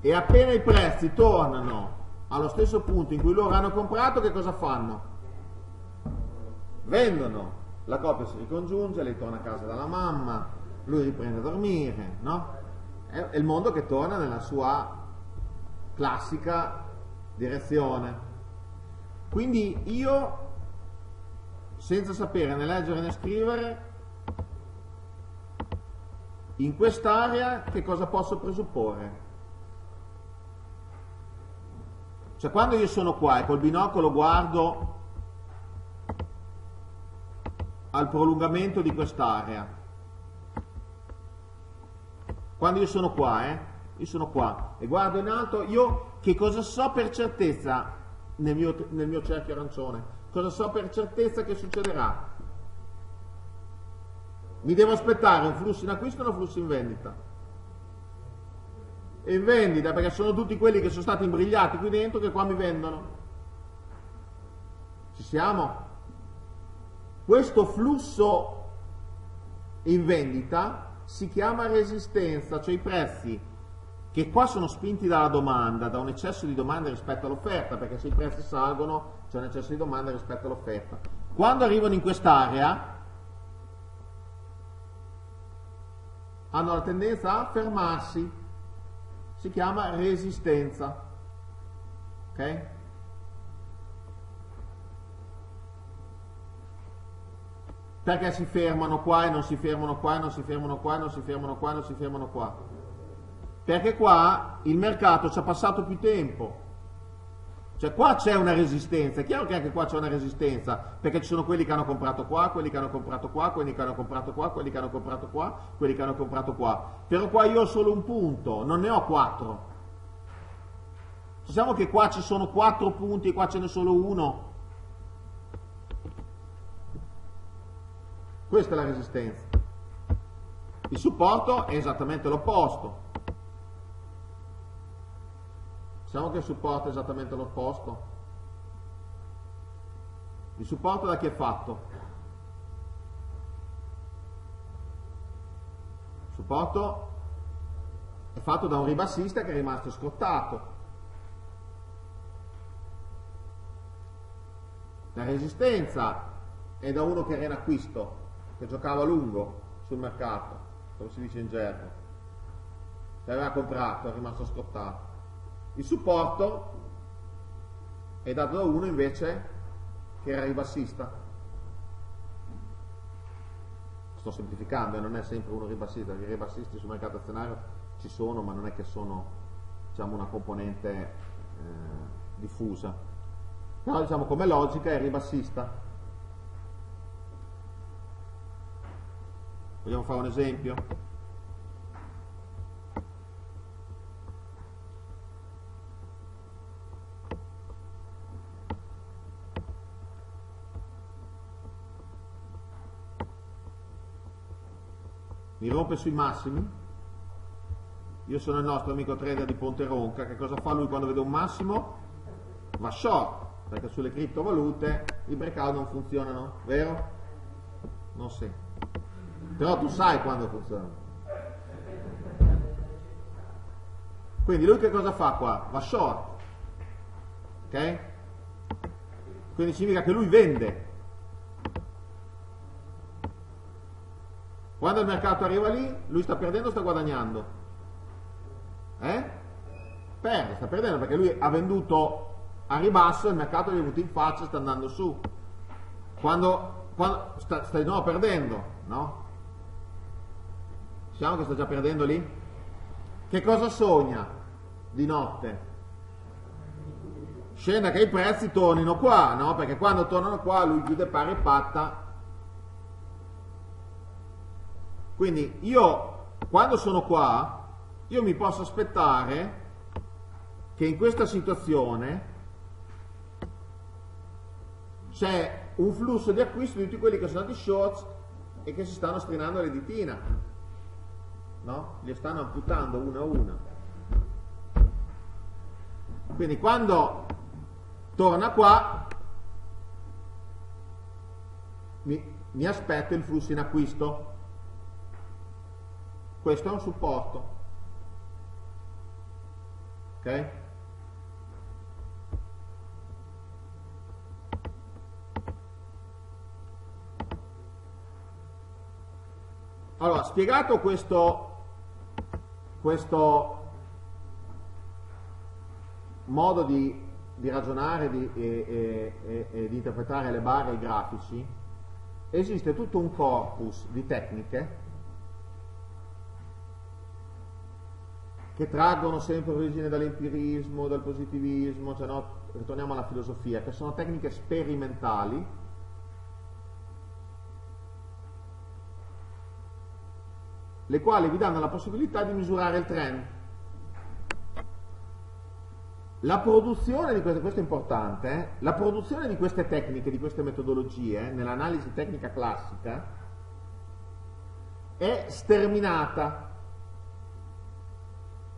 E appena i prezzi tornano allo stesso punto in cui loro hanno comprato, che cosa fanno? Vendono, la coppia si ricongiunge, lei torna a casa dalla mamma, lui riprende a dormire, no? È il mondo che torna nella sua classica direzione. Quindi io senza sapere né leggere né scrivere, in quest'area che cosa posso presupporre? Cioè quando io sono qua e col binocolo guardo al prolungamento di quest'area, quando io sono qua, eh, io sono qua e guardo in alto, io che cosa so per certezza nel mio, nel mio cerchio arancione? Cosa so per certezza che succederà? Mi devo aspettare un flusso in acquisto o un flusso in vendita? E in vendita, perché sono tutti quelli che sono stati imbrigliati qui dentro che qua mi vendono. Ci siamo? Questo flusso in vendita si chiama resistenza, cioè i prezzi che qua sono spinti dalla domanda, da un eccesso di domanda rispetto all'offerta, perché se i prezzi salgono c'è un eccesso di domanda rispetto all'offerta. Quando arrivano in quest'area hanno la tendenza a fermarsi, si chiama resistenza. Ok? Perché si fermano qua e non si fermano qua e non si fermano qua e non si fermano qua e non si fermano qua? perché qua il mercato ci ha passato più tempo. Cioè qua c'è una resistenza, è chiaro che anche qua c'è una resistenza, perché ci sono quelli che hanno comprato qua, quelli che hanno comprato qua, quelli che hanno comprato qua, quelli che hanno comprato qua, quelli che hanno comprato qua. Però qua io ho solo un punto, non ne ho quattro. Diciamo che qua ci sono quattro punti e qua ce n'è solo uno. Questa è la resistenza. Il supporto è esattamente l'opposto. Diciamo che il supporto è esattamente l'opposto. Il supporto da chi è fatto? Il supporto è fatto da un ribassista che è rimasto scottato. La resistenza è da uno che era in acquisto, che giocava a lungo sul mercato, come si dice in gergo. Che aveva comprato, è rimasto scottato. Il supporto è dato da uno invece che era ribassista. Sto semplificando, e non è sempre uno ribassista, perché i ribassisti sul mercato azionario ci sono, ma non è che sono diciamo, una componente eh, diffusa. Però diciamo come logica è ribassista. Vogliamo fare un esempio? mi rompe sui massimi, io sono il nostro amico trader di Ponte Ronca, che cosa fa lui quando vede un massimo? Va short, perché sulle criptovalute i breakout non funzionano, vero? Non sì. Però tu sai quando funzionano. Quindi lui che cosa fa qua? Va short. Ok? Quindi significa che lui vende Quando il mercato arriva lì, lui sta perdendo o sta guadagnando? Eh? Perde, sta perdendo perché lui ha venduto a ribasso il mercato gli è venuto in faccia e sta andando su. Quando, quando sta, sta di nuovo perdendo, no? Diciamo che sta già perdendo lì? Che cosa sogna di notte? Scenda che i prezzi tornino qua, no? Perché quando tornano qua lui chiude pari e patta Quindi io, quando sono qua, io mi posso aspettare che in questa situazione c'è un flusso di acquisto di tutti quelli che sono andati shorts e che si stanno strinando le ditina, no? Li stanno amputando una a una. Quindi quando torna qua mi, mi aspetto il flusso in acquisto questo è un supporto. Ok? Allora, spiegato questo, questo modo di, di ragionare di, e, e, e, di interpretare le barre e i grafici, esiste tutto un corpus di tecniche che traggono sempre origine dall'empirismo, dal positivismo, cioè no, ritorniamo alla filosofia, che sono tecniche sperimentali, le quali vi danno la possibilità di misurare il trend. La produzione di queste, questo è importante, eh? la produzione di queste tecniche, di queste metodologie, nell'analisi tecnica classica, è sterminata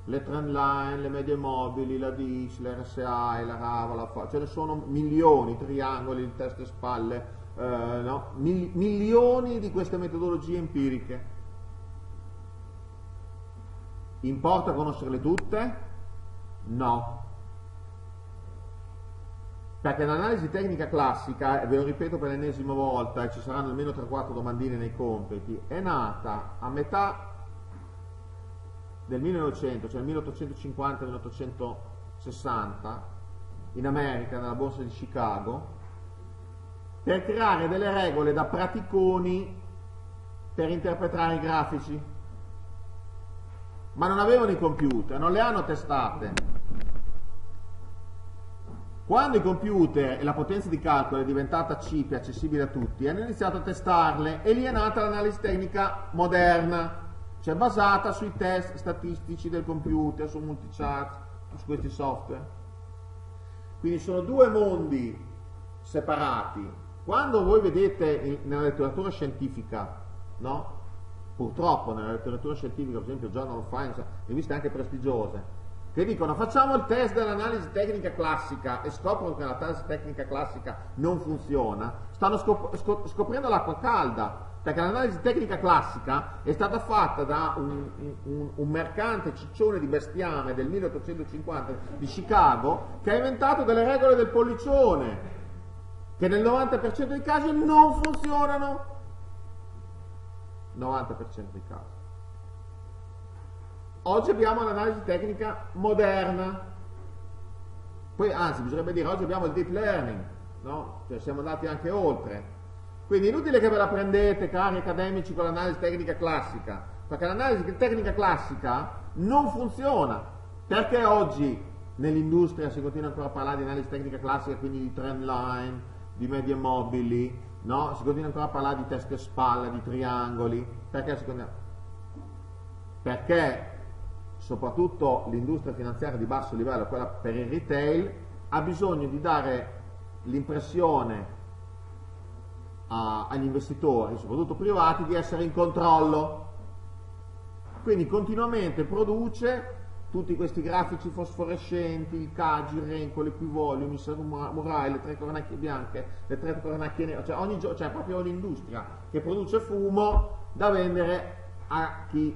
le trend line, le medie mobili, la DIS, l'RSI, la RAVA, la FA, ce ne sono milioni, triangoli, teste e spalle, eh, no? Mil milioni di queste metodologie empiriche. Importa conoscerle tutte? No. Perché l'analisi tecnica classica, ve lo ripeto per l'ennesima volta, e ci saranno almeno 3-4 domandine nei compiti, è nata a metà del 1900, cioè 1850-1860, in America, nella borsa di Chicago, per creare delle regole da praticoni per interpretare i grafici. Ma non avevano i computer, non le hanno testate. Quando i computer e la potenza di calcolo è diventata chip e accessibile a tutti, hanno iniziato a testarle e lì è nata l'analisi tecnica moderna cioè basata sui test statistici del computer, su multichart, su questi software. Quindi sono due mondi separati. Quando voi vedete nella letteratura scientifica, no? Purtroppo nella letteratura scientifica, per esempio Journal of Science, riviste anche prestigiose, che dicono facciamo il test dell'analisi tecnica classica e scoprono che l'analisi tecnica classica non funziona, stanno scop- scoprendo l'acqua calda, perché l'analisi tecnica classica è stata fatta da un, un, un, mercante ciccione di bestiame del 1850 di Chicago che ha inventato delle regole del pollicione che nel 90% dei casi non funzionano 90% dei casi oggi abbiamo l'analisi tecnica moderna poi anzi bisognerebbe dire oggi abbiamo il deep learning no? cioè siamo andati anche oltre quindi inutile che ve la prendete, cari accademici, con l'analisi tecnica classica, perché l'analisi tecnica classica non funziona. Perché oggi nell'industria si continua ancora a parlare di analisi tecnica classica, quindi di trend line, di medie mobili, no? si continua ancora a parlare di test a spalla, di triangoli. Perché, continua... Perché soprattutto l'industria finanziaria di basso livello, quella per il retail, ha bisogno di dare l'impressione agli investitori, soprattutto privati, di essere in controllo. Quindi continuamente produce tutti questi grafici fosforescenti, il CAGI, il RENCO, l'equivolio, il Murai, le tre cornacchie bianche, le tre cornacchie nere, cioè, ogni, cioè proprio un'industria che produce fumo da vendere a chi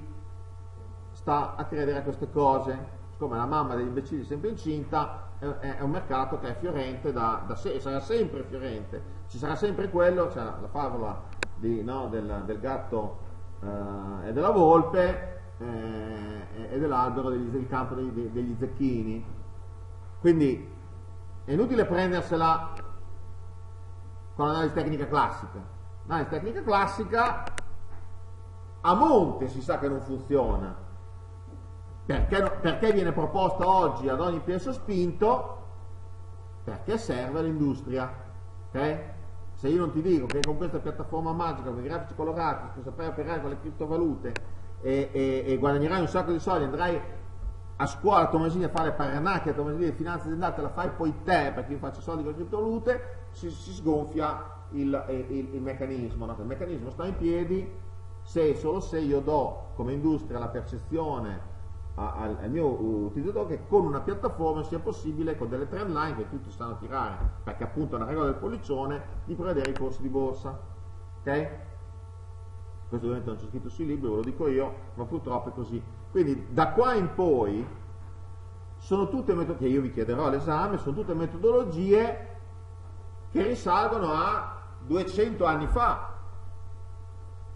sta a credere a queste cose. Siccome la mamma degli imbecilli è sempre incinta, è, un mercato che è fiorente da, da sé, sarà sempre fiorente. Ci sarà sempre quello, la, la favola di, no, del, del, gatto eh, e della volpe eh, e dell'albero degli, del campo degli, degli zecchini. Quindi è inutile prendersela con l'analisi tecnica classica. L'analisi tecnica classica a monte si sa che non funziona, perché, perché viene proposta oggi ad ogni peso spinto? Perché serve all'industria. Okay? Se io non ti dico che con questa piattaforma magica, con i grafici colorati, tu saprai operare con le criptovalute e, e, e guadagnerai un sacco di soldi, andrai a scuola a Tomasini a fare paranacchi a Tomasini di finanza aziendale, la fai poi te perché io faccio soldi con le criptovalute, si, si sgonfia il, il, il meccanismo. No? Il meccanismo sta in piedi se e solo se io do come industria la percezione al, al, mio utilizzatore che con una piattaforma sia possibile, con delle trend line che tutti stanno a tirare, perché appunto è una regola del pollicione, di prevedere i corsi di borsa. Ok? Questo ovviamente non c'è scritto sui libri, ve lo dico io, ma purtroppo è così. Quindi da qua in poi sono tutte metodologie, che io vi chiederò all'esame, sono tutte metodologie che risalgono a 200 anni fa,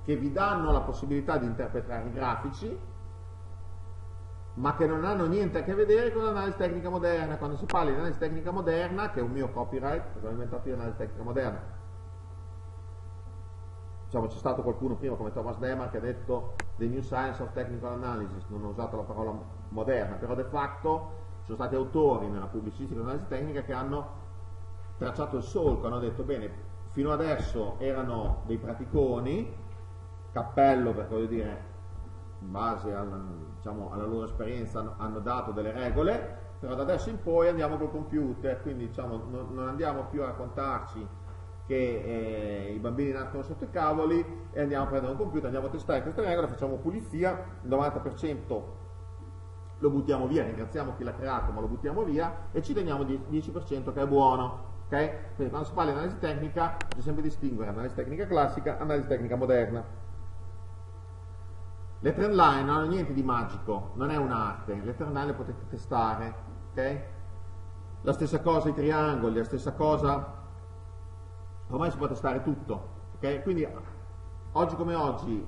che vi danno la possibilità di interpretare i grafici, ma che non hanno niente a che vedere con l'analisi tecnica moderna. Quando si parla di analisi tecnica moderna, che è un mio copyright, perché ho inventato io l'analisi tecnica moderna, diciamo c'è stato qualcuno prima come Thomas Demar che ha detto The New Science of Technical Analysis, non ho usato la parola moderna, però de facto ci sono stati autori nella pubblicistica dell'analisi tecnica che hanno tracciato il solco, hanno detto bene, fino adesso erano dei praticoni, cappello per voglio dire in base al, diciamo, alla loro esperienza hanno, hanno, dato delle regole, però da adesso in poi andiamo col computer, quindi diciamo, non, non, andiamo più a raccontarci che eh, i bambini nascono sotto i cavoli e andiamo a prendere un computer, andiamo a testare queste regole, facciamo pulizia, il 90% lo buttiamo via, ringraziamo chi l'ha creato ma lo buttiamo via e ci teniamo il 10% che è buono. Okay? Quindi quando si parla di analisi tecnica bisogna sempre distinguere analisi tecnica classica e analisi tecnica moderna. Le trend line non hanno niente di magico, non è un'arte, le trend line le potete testare, ok? La stessa cosa i triangoli, la stessa cosa, ormai si può testare tutto, ok? Quindi oggi come oggi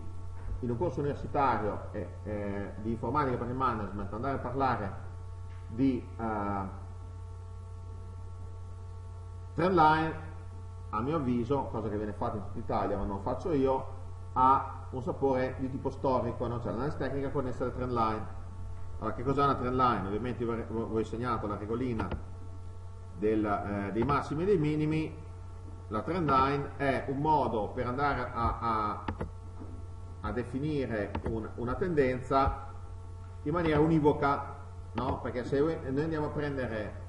in un corso universitario eh, eh, di informatica per il management andare a parlare di uh, trend line a mio avviso, cosa che viene fatta in tutta Italia ma non faccio io, ha un sapore di tipo storico, no? cioè l'analisi tecnica connessa alle trend line. Allora, che cos'è una trend line? Ovviamente vi ho insegnato la regolina del, eh, dei massimi e dei minimi. La trend line è un modo per andare a, a, a definire un, una tendenza in maniera univoca, no? perché se noi andiamo a prendere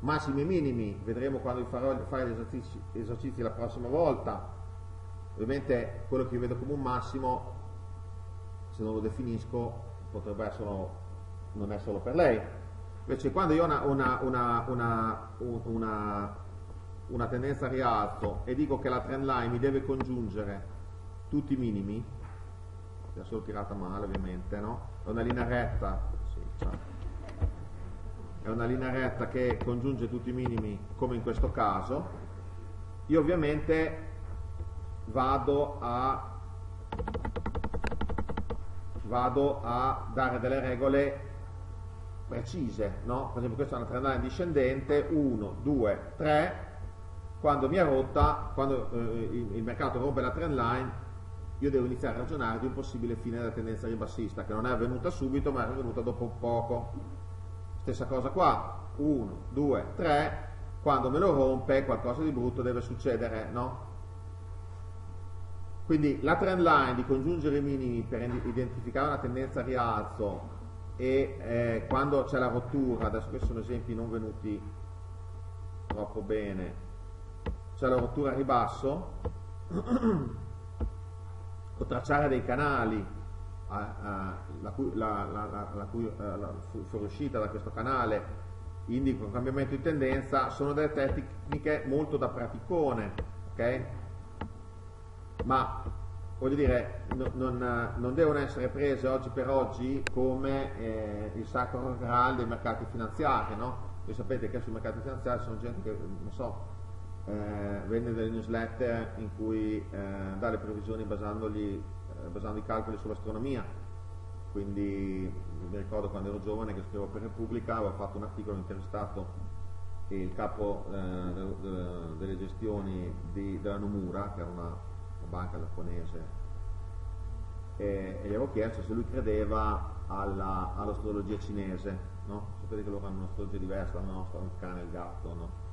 massimi e minimi, vedremo quando farò fare gli esercizi, esercizi la prossima volta, ovviamente quello che io vedo come un massimo, se non lo definisco, potrebbe essere, non è solo per lei. Invece quando io ho una, una, una, una, tendenza a rialzo e dico che la trend line mi deve congiungere tutti i minimi, adesso l'ho tirata male ovviamente, no? È una linea retta, sì, cioè è una linea retta che congiunge tutti i minimi come in questo caso, io ovviamente vado a, vado a dare delle regole precise, no? per esempio questa è una trend line discendente, 1, 2, 3, quando mi è rotta, quando eh, il, il mercato rompe la trend line, io devo iniziare a ragionare di un possibile fine della tendenza ribassista, che non è avvenuta subito, ma è avvenuta dopo poco. Stessa cosa qua, 1, 2, 3, quando me lo rompe qualcosa di brutto deve succedere, no? Quindi la trend line di congiungere i minimi per identificare una tendenza a rialzo e eh, quando c'è la rottura, adesso questi sono esempi non venuti troppo bene, c'è la rottura a ribasso, o tracciare dei canali la, cui, la, la, la cui uh, fuoriuscita da questo canale indica un cambiamento di tendenza, sono delle tecniche molto da praticone, ok? Ma voglio dire, no, non, non, devono essere prese oggi per oggi come eh, il sacro graal dei mercati finanziari, no? Voi sapete che sui mercati finanziari sono gente che, non so, eh, vende delle newsletter in cui eh, dà le previsioni basandoli eh, basando i calcoli sull'astronomia. Quindi mi ricordo quando ero giovane che scrivevo per Repubblica, avevo fatto un articolo intervistato il capo eh, de, de, delle gestioni di, della Nomura, che era una, una banca giapponese, e, e, gli avevo chiesto se lui credeva alla, all'astrologia cinese, no? sapete che loro hanno un'astrologia diversa dalla nostra, il cane e il gatto, no?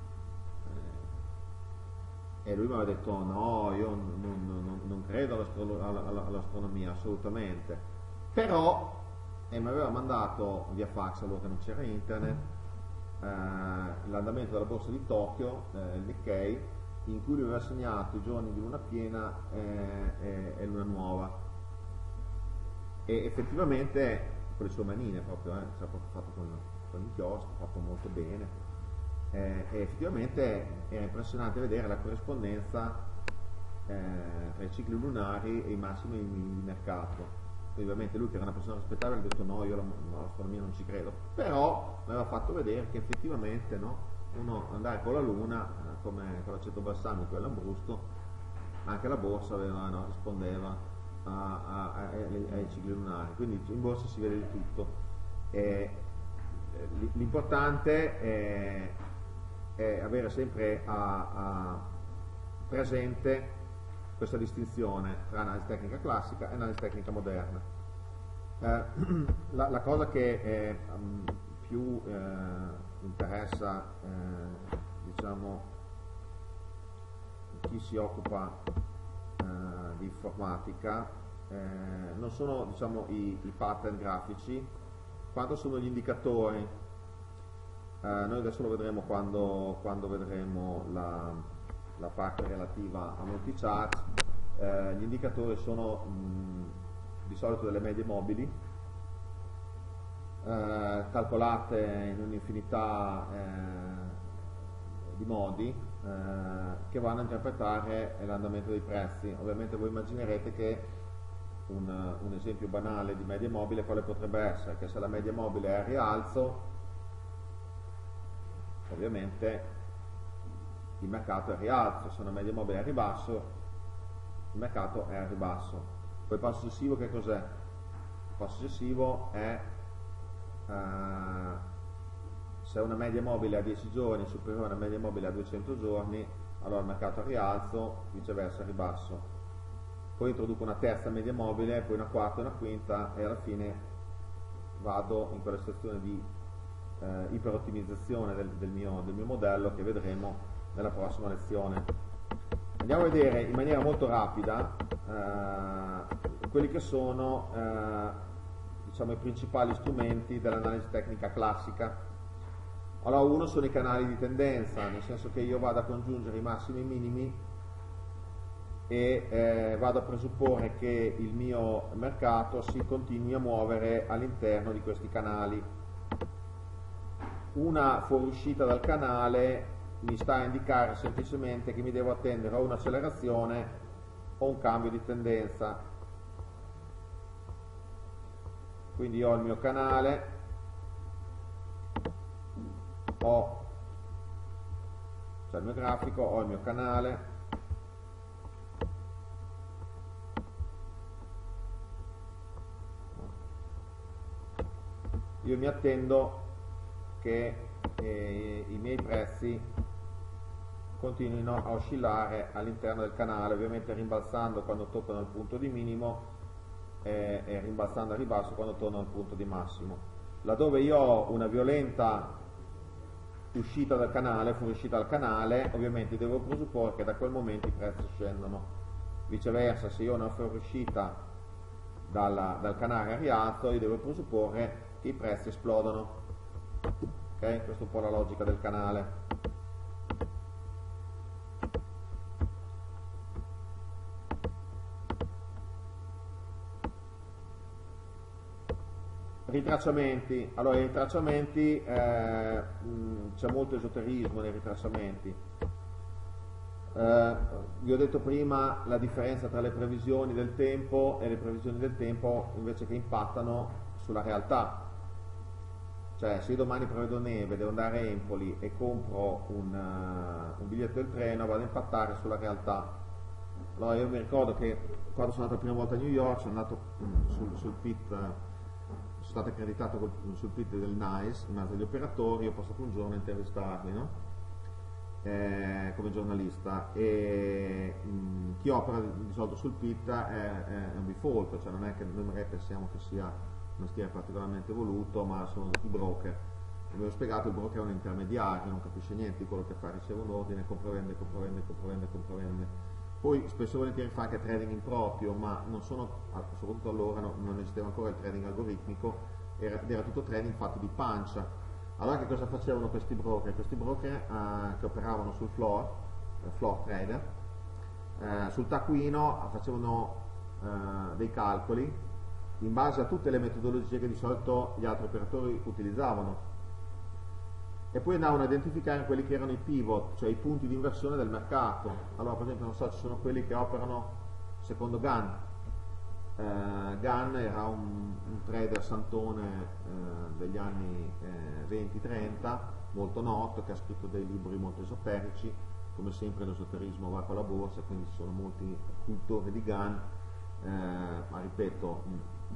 E lui mi aveva detto no, io non, non, non credo all'astronomia assolutamente. Però, e mi aveva mandato via fax allora che non c'era internet, eh, l'andamento della borsa di Tokyo, eh, il Nikkei, in cui lui aveva segnato i giorni di luna piena eh, e, luna nuova. E effettivamente, con le sue manine proprio, eh, ci ha fatto con, con l'inchiostro, fatto molto bene eh, e effettivamente era impressionante vedere la corrispondenza eh, tra i cicli lunari e i massimi di mercato. Quindi ovviamente lui che era una persona rispettabile ha detto no, io all'astronomia non ci credo, però mi aveva fatto vedere che effettivamente no, uno andare con la luna, eh, come con l'aceto balsamico e l'ambrusto, anche la borsa aveva, no, rispondeva a, a, a, ai cicli lunari, quindi in borsa si vede di tutto. Eh, l'importante è è avere sempre a, a presente questa distinzione tra analisi tecnica classica e analisi tecnica moderna. Eh, la, la, cosa che eh, più eh, interessa eh, diciamo, chi si occupa eh, di informatica eh, non sono diciamo, i, i pattern grafici, quanto sono gli indicatori noi adesso lo vedremo quando, quando vedremo la, la, parte relativa a multi-chart. Eh, gli indicatori sono mh, di solito delle medie mobili, eh, calcolate in un'infinità eh, di modi eh, che vanno a interpretare l'andamento dei prezzi. Ovviamente voi immaginerete che un, un esempio banale di media mobile quale potrebbe essere che se la media mobile è a rialzo ovviamente il mercato è a rialzo, se una media mobile è a ribasso, il mercato è a ribasso. Poi il passo successivo che cos'è? Il passo successivo è eh, se una media mobile a 10 giorni superiore a una media mobile a 200 giorni, allora il mercato è a rialzo, viceversa a ribasso. Poi introduco una terza media mobile, poi una quarta e una quinta e alla fine vado in quella situazione di eh, iperottimizzazione del, del, mio, del mio modello che vedremo nella prossima lezione. Andiamo a vedere in maniera molto rapida eh, quelli che sono eh, diciamo, i principali strumenti dell'analisi tecnica classica. Allora uno sono i canali di tendenza, nel senso che io vado a congiungere i massimi e i minimi e eh, vado a presupporre che il mio mercato si continui a muovere all'interno di questi canali. Una fuoriuscita dal canale mi sta a indicare semplicemente che mi devo attendere o un'accelerazione o un cambio di tendenza. Quindi ho il mio canale, ho cioè il mio grafico, ho il mio canale, io mi attendo che eh, i miei prezzi continuino a oscillare all'interno del canale, ovviamente rimbalzando quando toccano il punto di minimo eh, e rimbalzando a ribasso quando tornano al punto di massimo. Laddove io ho una violenta uscita dal canale, fuoriuscita dal canale, ovviamente devo presupporre che da quel momento i prezzi scendono. Viceversa, se io ho una fuoriuscita dal, canale a rialzo, io devo presupporre che i prezzi esplodono. Ok? Questa è un po' la logica del canale. Ritracciamenti, allora i ritracciamenti, eh, c'è molto esoterismo nei ritracciamenti. Eh, vi ho detto prima la differenza tra le previsioni del tempo e le previsioni del tempo invece che impattano sulla realtà. Cioè, se io domani prevedo neve, devo andare a Empoli e compro un, uh, un biglietto del treno, vado a impattare sulla realtà. Allora io mi ricordo che quando sono andato la prima volta a New York, sono andato um, sul, sul pit, uh, sono stato accreditato col, sul pit del NICE, in mezzo agli operatori, ho passato un giorno a intervistarli, no? Eh, come giornalista e mh, mm, chi opera di, solito sul pit è, è un default, cioè non è che noi magari pensiamo che sia non stia particolarmente voluto, ma sono i broker. Come ho spiegato, il broker è un intermediario, non capisce niente di quello che fa, riceve un ordine, compravende, compravende, compravende, compravende. Poi spesso e volentieri fa anche trading improprio, ma non sono, soprattutto allora no, non esisteva ancora il trading algoritmico, era, era, tutto trading fatto di pancia. Allora che cosa facevano questi broker? Questi broker eh, che operavano sul floor, eh, floor trader, eh, sul taccuino facevano eh, dei calcoli in base a tutte le metodologie che di solito gli altri operatori utilizzavano e poi andavano a identificare quelli che erano i pivot, cioè i punti di inversione del mercato. Allora, per esempio, non so, ci sono quelli che operano secondo Gunn. Eh, Gunn era un, un trader santone eh, degli anni eh, 20-30, molto noto, che ha scritto dei libri molto esoterici, come sempre l'esoterismo va con la borsa, quindi ci sono molti cultori di Gunn, eh, ma ripeto,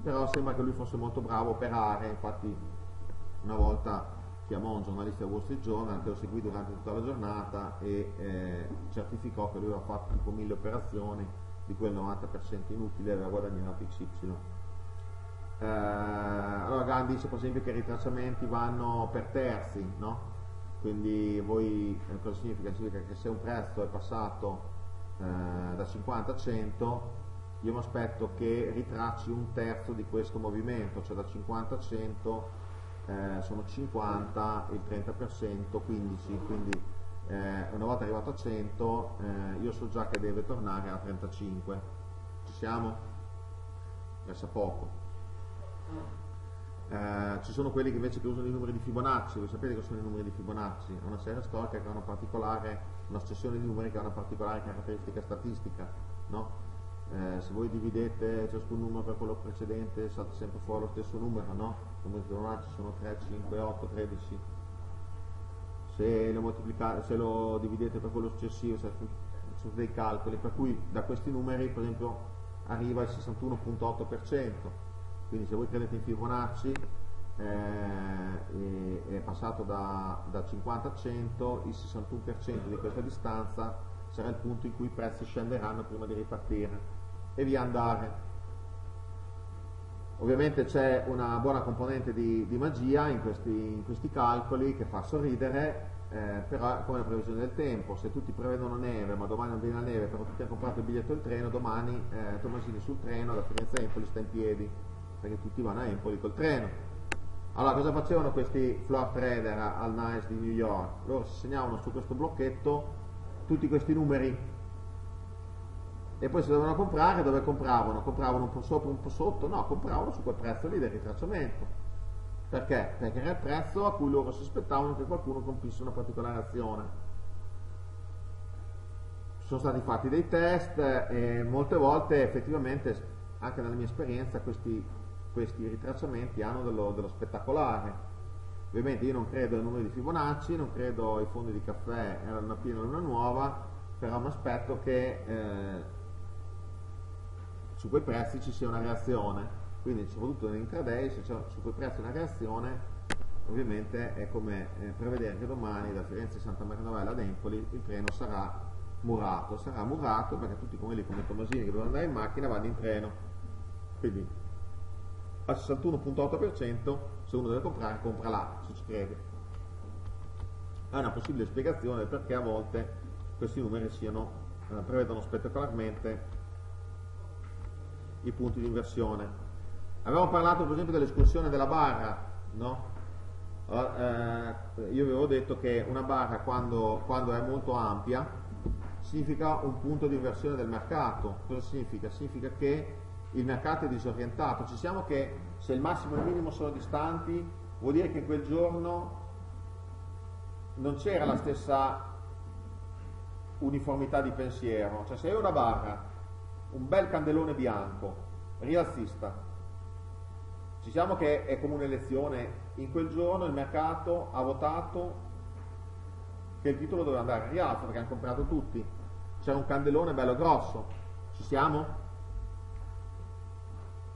però sembra che lui fosse molto bravo a operare, infatti una volta chiamò un giornalista del Wall Street Journal che lo seguì durante tutta la giornata e eh, certificò che lui aveva fatto tipo mille operazioni, di cui il 90% inutile aveva guadagnato XY. Eh, allora Gandhi dice per esempio che i ritracciamenti vanno per terzi, no? quindi voi eh, cosa significa? Significa che se un prezzo è passato eh, da 50 a 100 io mi aspetto che ritracci un terzo di questo movimento, cioè da 50 a 100 eh, sono 50, il 30%, 15, quindi eh, una volta arrivato a 100 eh, io so già che deve tornare a 35. Ci siamo? Resta poco. Eh, ci sono quelli che invece che usano i numeri di Fibonacci, voi sapete che sono i numeri di Fibonacci, è una serie storica che ha una particolare, una successione di numeri che ha una particolare caratteristica statistica, no? Eh, se voi dividete ciascun numero per quello precedente salta sempre fuori lo stesso numero, no? Come Fibonacci sono 3, 5, 8, 13. Se lo, se lo dividete per quello successivo, sono dei calcoli, per cui da questi numeri per esempio arriva il 61.8%, quindi se voi credete in Fibonacci eh, è passato da, da 50 a 100, il 61% di questa distanza sarà il punto in cui i prezzi scenderanno prima di ripartire e via andare. Ovviamente c'è una buona componente di, di magia in questi, in questi, calcoli che fa sorridere, eh, però come la previsione del tempo, se tutti prevedono neve ma domani non viene la neve, però tutti hanno comprato il biglietto del treno, domani eh, Tomasini sul treno da Firenze a Empoli sta in piedi, perché tutti vanno a Empoli col treno. Allora, cosa facevano questi floor trader al NICE di New York? Loro si segnavano su questo blocchetto tutti questi numeri e poi se dovevano comprare, dove compravano? Compravano un po' sopra, un po' sotto? No, compravano su quel prezzo lì del ritracciamento. Perché? Perché era il prezzo a cui loro si aspettavano che qualcuno compisse una particolare azione. Sono stati fatti dei test e molte volte effettivamente, anche nella mia esperienza, questi questi ritracciamenti hanno dello, dello spettacolare. Ovviamente io non credo ai numeri di Fibonacci, non credo ai fondi di caffè, era una pila una nuova, però mi aspetto che eh, su quei prezzi ci sia una reazione. Quindi soprattutto nell'intraday, se c'è su quei prezzi una reazione, ovviamente è come eh, prevedere che domani da Firenze Santa Maria Novella ad Empoli il treno sarà murato. Sarà murato perché tutti quelli come Tomasini che devono andare in macchina vanno in treno. Quindi al 61.8% se uno deve comprare compra là, se ci crede. È una possibile spiegazione perché a volte questi numeri siano, eh, prevedono spettacolarmente i punti di inversione. Avevamo parlato per esempio dell'escursione della barra, no? eh, io avevo detto che una barra quando, quando è molto ampia significa un punto di inversione del mercato. Cosa significa? Significa che il mercato è disorientato. Ci siamo che se il massimo e il minimo sono distanti, vuol dire che in quel giorno non c'era la stessa uniformità di pensiero. Cioè se hai una barra, un bel candelone bianco, rialzista, ci siamo che è come un'elezione, in quel giorno il mercato ha votato che il titolo doveva andare a rialzo perché hanno comprato tutti. C'era un candelone bello grosso. Ci siamo?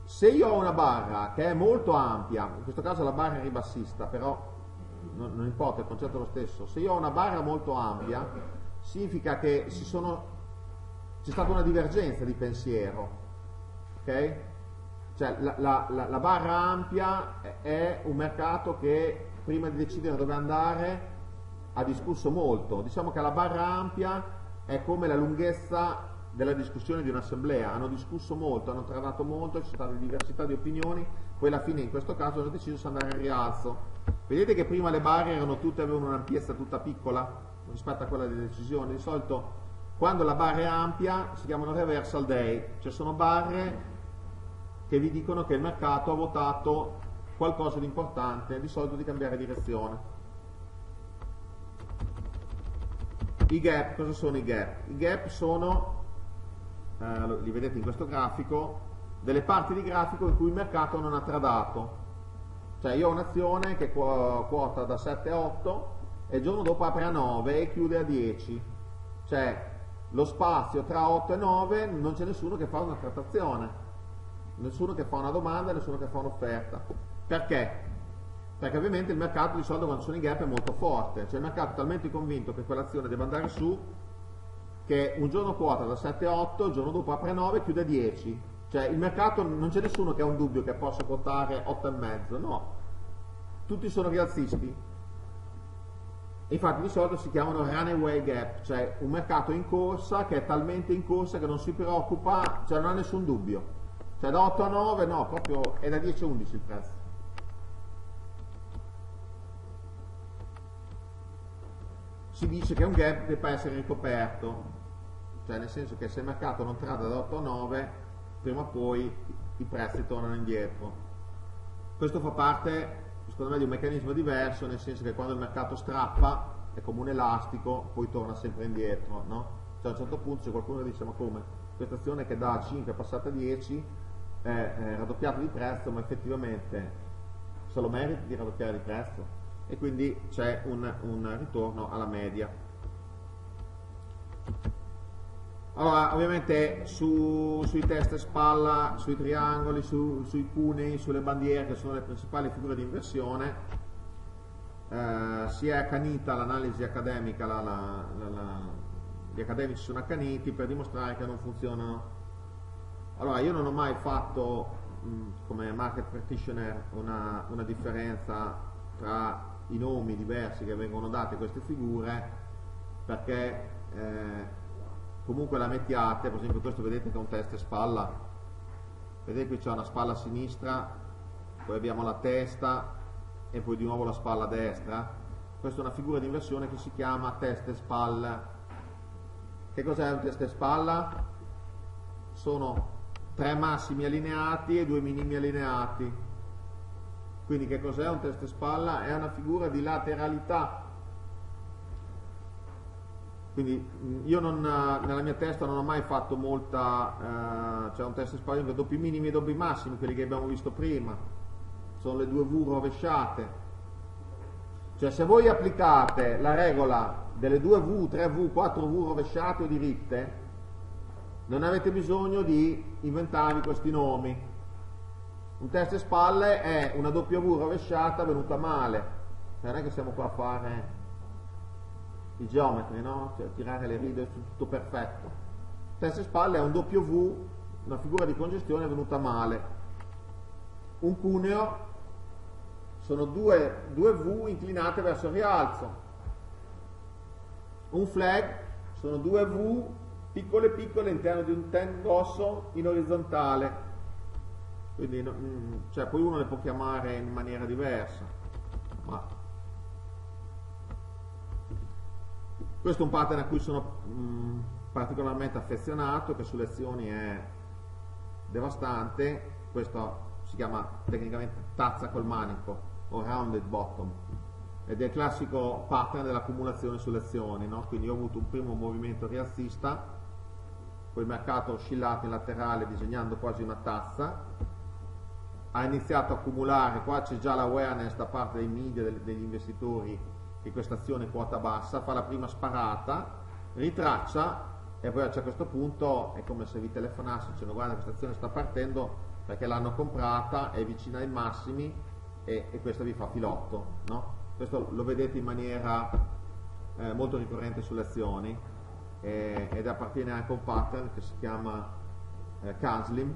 Se io ho una barra che è molto ampia, in questo caso la barra è ribassista, però non, non importa, il concetto è lo stesso, se io ho una barra molto ampia, significa che sono, c'è stata una divergenza di pensiero, ok? Cioè la, la, la, la barra ampia è un mercato che prima di decidere dove andare ha discusso molto. Diciamo che la barra ampia è come la lunghezza della discussione di un'assemblea, hanno discusso molto, hanno trattato molto, ci sono state diversità di opinioni, poi alla fine in questo caso hanno deciso di andare al rialzo. Vedete che prima le barre erano tutte, avevano un'ampiezza tutta piccola rispetto a quella di decisione, di solito quando la barra è ampia si chiamano reversal day, cioè sono barre che vi dicono che il mercato ha votato qualcosa di importante, di solito di cambiare direzione. I gap, cosa sono i gap? I gap sono eh, li vedete in questo grafico, delle parti di grafico in cui il mercato non ha tradato. Cioè io ho un'azione che quota da 7 a 8 e il giorno dopo apre a 9 e chiude a 10. Cioè lo spazio tra 8 e 9 non c'è nessuno che fa una trattazione, nessuno che fa una domanda, nessuno che fa un'offerta. Perché? Perché ovviamente il mercato di solito quando sono in gap è molto forte, cioè il mercato è talmente convinto che quell'azione deve andare su che un giorno quota da 7 a 8, il giorno dopo apre a 9 e chiude a 10. Cioè il mercato non c'è nessuno che ha un dubbio che possa quotare 8,5, no. Tutti sono rialzisti. Infatti di solito si chiamano runaway gap, cioè un mercato in corsa che è talmente in corsa che non si preoccupa, cioè non ha nessun dubbio. Cioè da 8 a 9 no, proprio è da 10 a 11 il prezzo. si dice che un gap debba essere ricoperto, cioè nel senso che se il mercato non trada da 8 a 9, prima o poi i prezzi tornano indietro. Questo fa parte, secondo me, di un meccanismo diverso, nel senso che quando il mercato strappa, è come un elastico, poi torna sempre indietro, no? Cioè a un certo punto c'è qualcuno che dice, ma come? Questa azione che da 5 è passata a 10 è, è raddoppiata di prezzo, ma effettivamente se lo merita di raddoppiare di prezzo? e quindi c'è un, un ritorno alla media. Allora, ovviamente su, sui test spalla, sui triangoli, su, sui cunei, sulle bandiere, che sono le principali figure di inversione, eh, si è accanita l'analisi accademica, la, la, la, gli accademici sono accaniti per dimostrare che non funzionano. Allora, io non ho mai fatto, mh, come market practitioner, una, una differenza tra i nomi diversi che vengono dati a queste figure perché eh, comunque la mettiate, per esempio questo vedete che è un test spalla, vedete qui c'è una spalla a sinistra, poi abbiamo la testa e poi di nuovo la spalla destra, questa è una figura di inversione che si chiama testa e spalla. Che cos'è un testa e spalla? Sono tre massimi allineati e due minimi allineati. Quindi che cos'è un testa e spalla? È una figura di lateralità. Quindi io non, nella mia testa non ho mai fatto molta, eh, cioè un e spalla, doppi minimi e doppi massimi, quelli che abbiamo visto prima. Sono le due V rovesciate cioè se voi applicate la regola delle 2V, 3V, 4V rovesciate o diritte, non avete bisogno di inventarvi questi nomi. Un testa e spalle è una W rovesciata venuta male. Cioè non è che siamo qua a fare i geometri, no? Cioè tirare le righe su tutto perfetto. Testa e spalle è un W, una figura di congestione venuta male. Un cuneo sono due, due V inclinate verso il rialzo. Un flag sono due V piccole piccole all'interno di un ten grosso in orizzontale. Quindi mm, cioè, poi uno le può chiamare in maniera diversa. Ma questo è un pattern a cui sono mh, mm, particolarmente affezionato, che sulle azioni è devastante. Questo si chiama tecnicamente tazza col manico o rounded bottom ed è il classico pattern dell'accumulazione sulle azioni no? quindi ho avuto un primo movimento rialzista poi il mercato oscillato in laterale disegnando quasi una tazza ha iniziato a accumulare qua c'è già l'awareness da parte dei media degli investitori che questa azione quota bassa fa la prima sparata ritraccia e poi a questo punto è come se vi telefonasse dicendo guarda questa azione sta partendo perché l'hanno comprata è vicina ai massimi e, e questo vi fa filotto. No? Questo lo vedete in maniera eh, molto ricorrente sulle azioni eh, ed appartiene anche a un pattern che si chiama eh, Canslim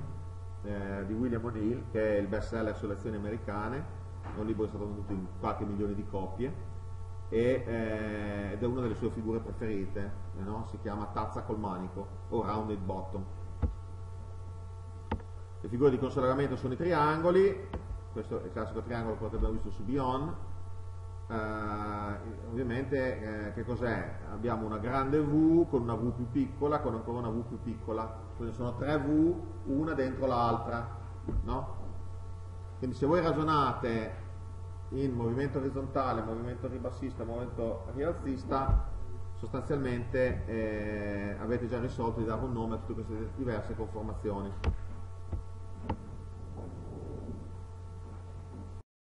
eh, di William O'Neill che è il best seller sulle azioni americane, un libro che è stato venduto in qualche milione di copie e, eh, ed è una delle sue figure preferite, eh, no? si chiama tazza col manico o rounded bottom. Le figure di consolidamento sono i triangoli, questo è il classico triangolo che abbiamo visto su Beyond, eh, ovviamente eh, che cos'è? Abbiamo una grande V con una V più piccola, con ancora una V più piccola, quindi sono tre V, una dentro l'altra, no? Quindi se voi ragionate in movimento orizzontale, movimento ribassista, movimento rialzista, sostanzialmente eh, avete già risolto di dare un nome a tutte queste diverse conformazioni.